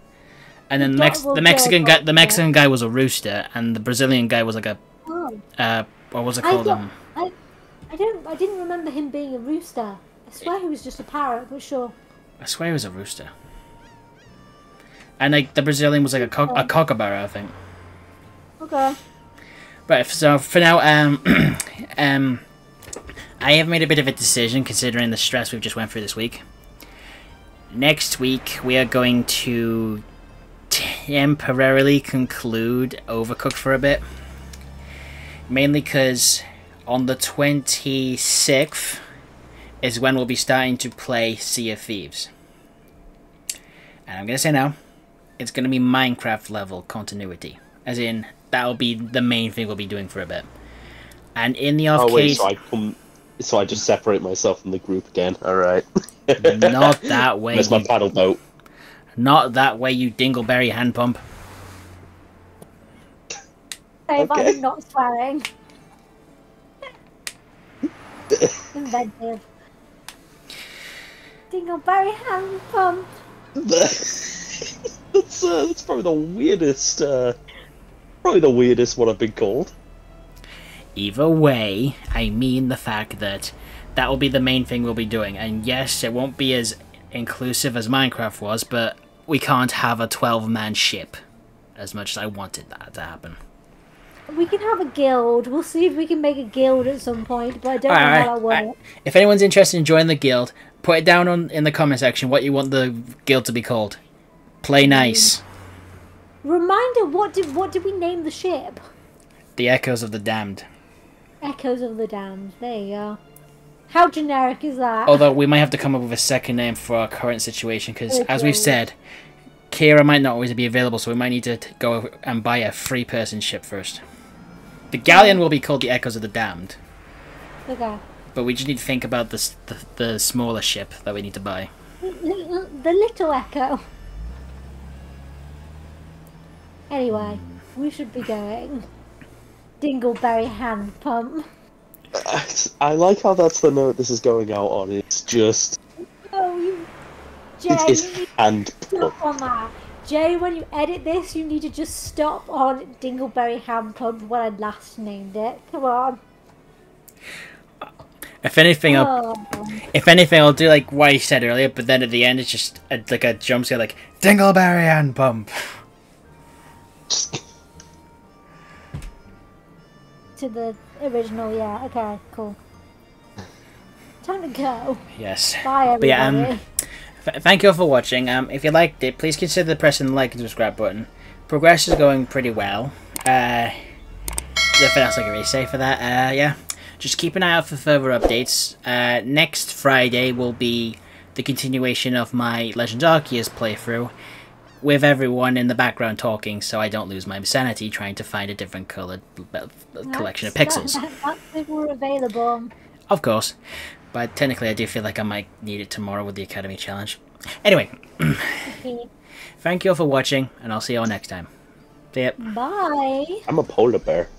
and then the, Mex- the Mexican guy, the. Mexican guy was a rooster, and the Brazilian guy was like a Oh, uh, what was it called? thought- Um, I, I don't. I didn't remember him being a rooster. I swear he was just a parrot, but sure. I swear he was a rooster. And like the Brazilian was like a cock a kookaburra, I think. Okay. Right, so for now, um, um, I have made a bit of a decision considering the stress we've just went through this week. Next week, we are going to temporarily conclude Overcooked for a bit. Mainly because on the 26th is when we'll be starting to play Sea of Thieves. And I'm going to say now, it's going to be Minecraft level continuity. As in, that'll be the main thing we'll be doing for a bit. And in the off Oh wait, case, so I come, so I just separate myself from the group again. All right. not that way, That's my you, paddle boat. not that way, you dingleberry hand pump. Dave, Okay. I'm not swearing. Inventive. Dingleberry hand pump. that's uh, that's probably the weirdest, uh, probably the weirdest one I've been called. Either way, I mean the fact that that will be the main thing we'll be doing. And yes, it won't be as inclusive as Minecraft was, but we can't have a 12 man ship as much as I wanted that to happen. We can have a guild. We'll see if we can make a guild at some point, but I don't know Alright, how that works. If anyone's interested in joining the guild, put it down on in the comment section what you want the guild to be called. Play mm. nice. Reminder, what did what did we name the ship? The Echoes of the Damned. Echoes of the Damned. There you go. How generic is that? Although we might have to come up with a second name for our current situation, because as we've said, Kira might not always be available, so we might need to go and buy a three-person ship first. The galleon will be called the Echoes of the Damned, Okay. but we just need to think about the, the, the smaller ship that we need to buy. The little echo. Anyway, hmm. we should be going. Dingleberry hand pump. I, I like how that's the note this is going out on. It's just, Oh, you. Jay, it's, you it's need hand to stop on that. Jay, when you edit this, you need to just stop on Dingleberry hand pump when I last named it. Come on. If anything, I'll, Oh, if anything, I'll do like what I said earlier, but then at the end it's just a, like a jump scare, like Dingleberry and Pump. To the original, yeah. Okay, cool. Time to go. Yes. Bye, But yeah, everybody. um, Th- thank you all for watching. Um, if you liked it, please consider pressing the like and subscribe button. Progress is going pretty well. Uh, nothing else I can really say for that. Uh, yeah, just keep an eye out for further updates. Uh, next Friday will be the continuation of my Legends Arceus playthrough, with everyone in the background talking, so I don't lose my sanity trying to find a different coloured uh, collection of pixels. That, that's if available. Of course. But technically, I do feel like I might need it tomorrow with the Academy Challenge. Anyway, Okay. thank you all for watching, and I'll see you all next time. See ya. Bye. I'm a polar bear.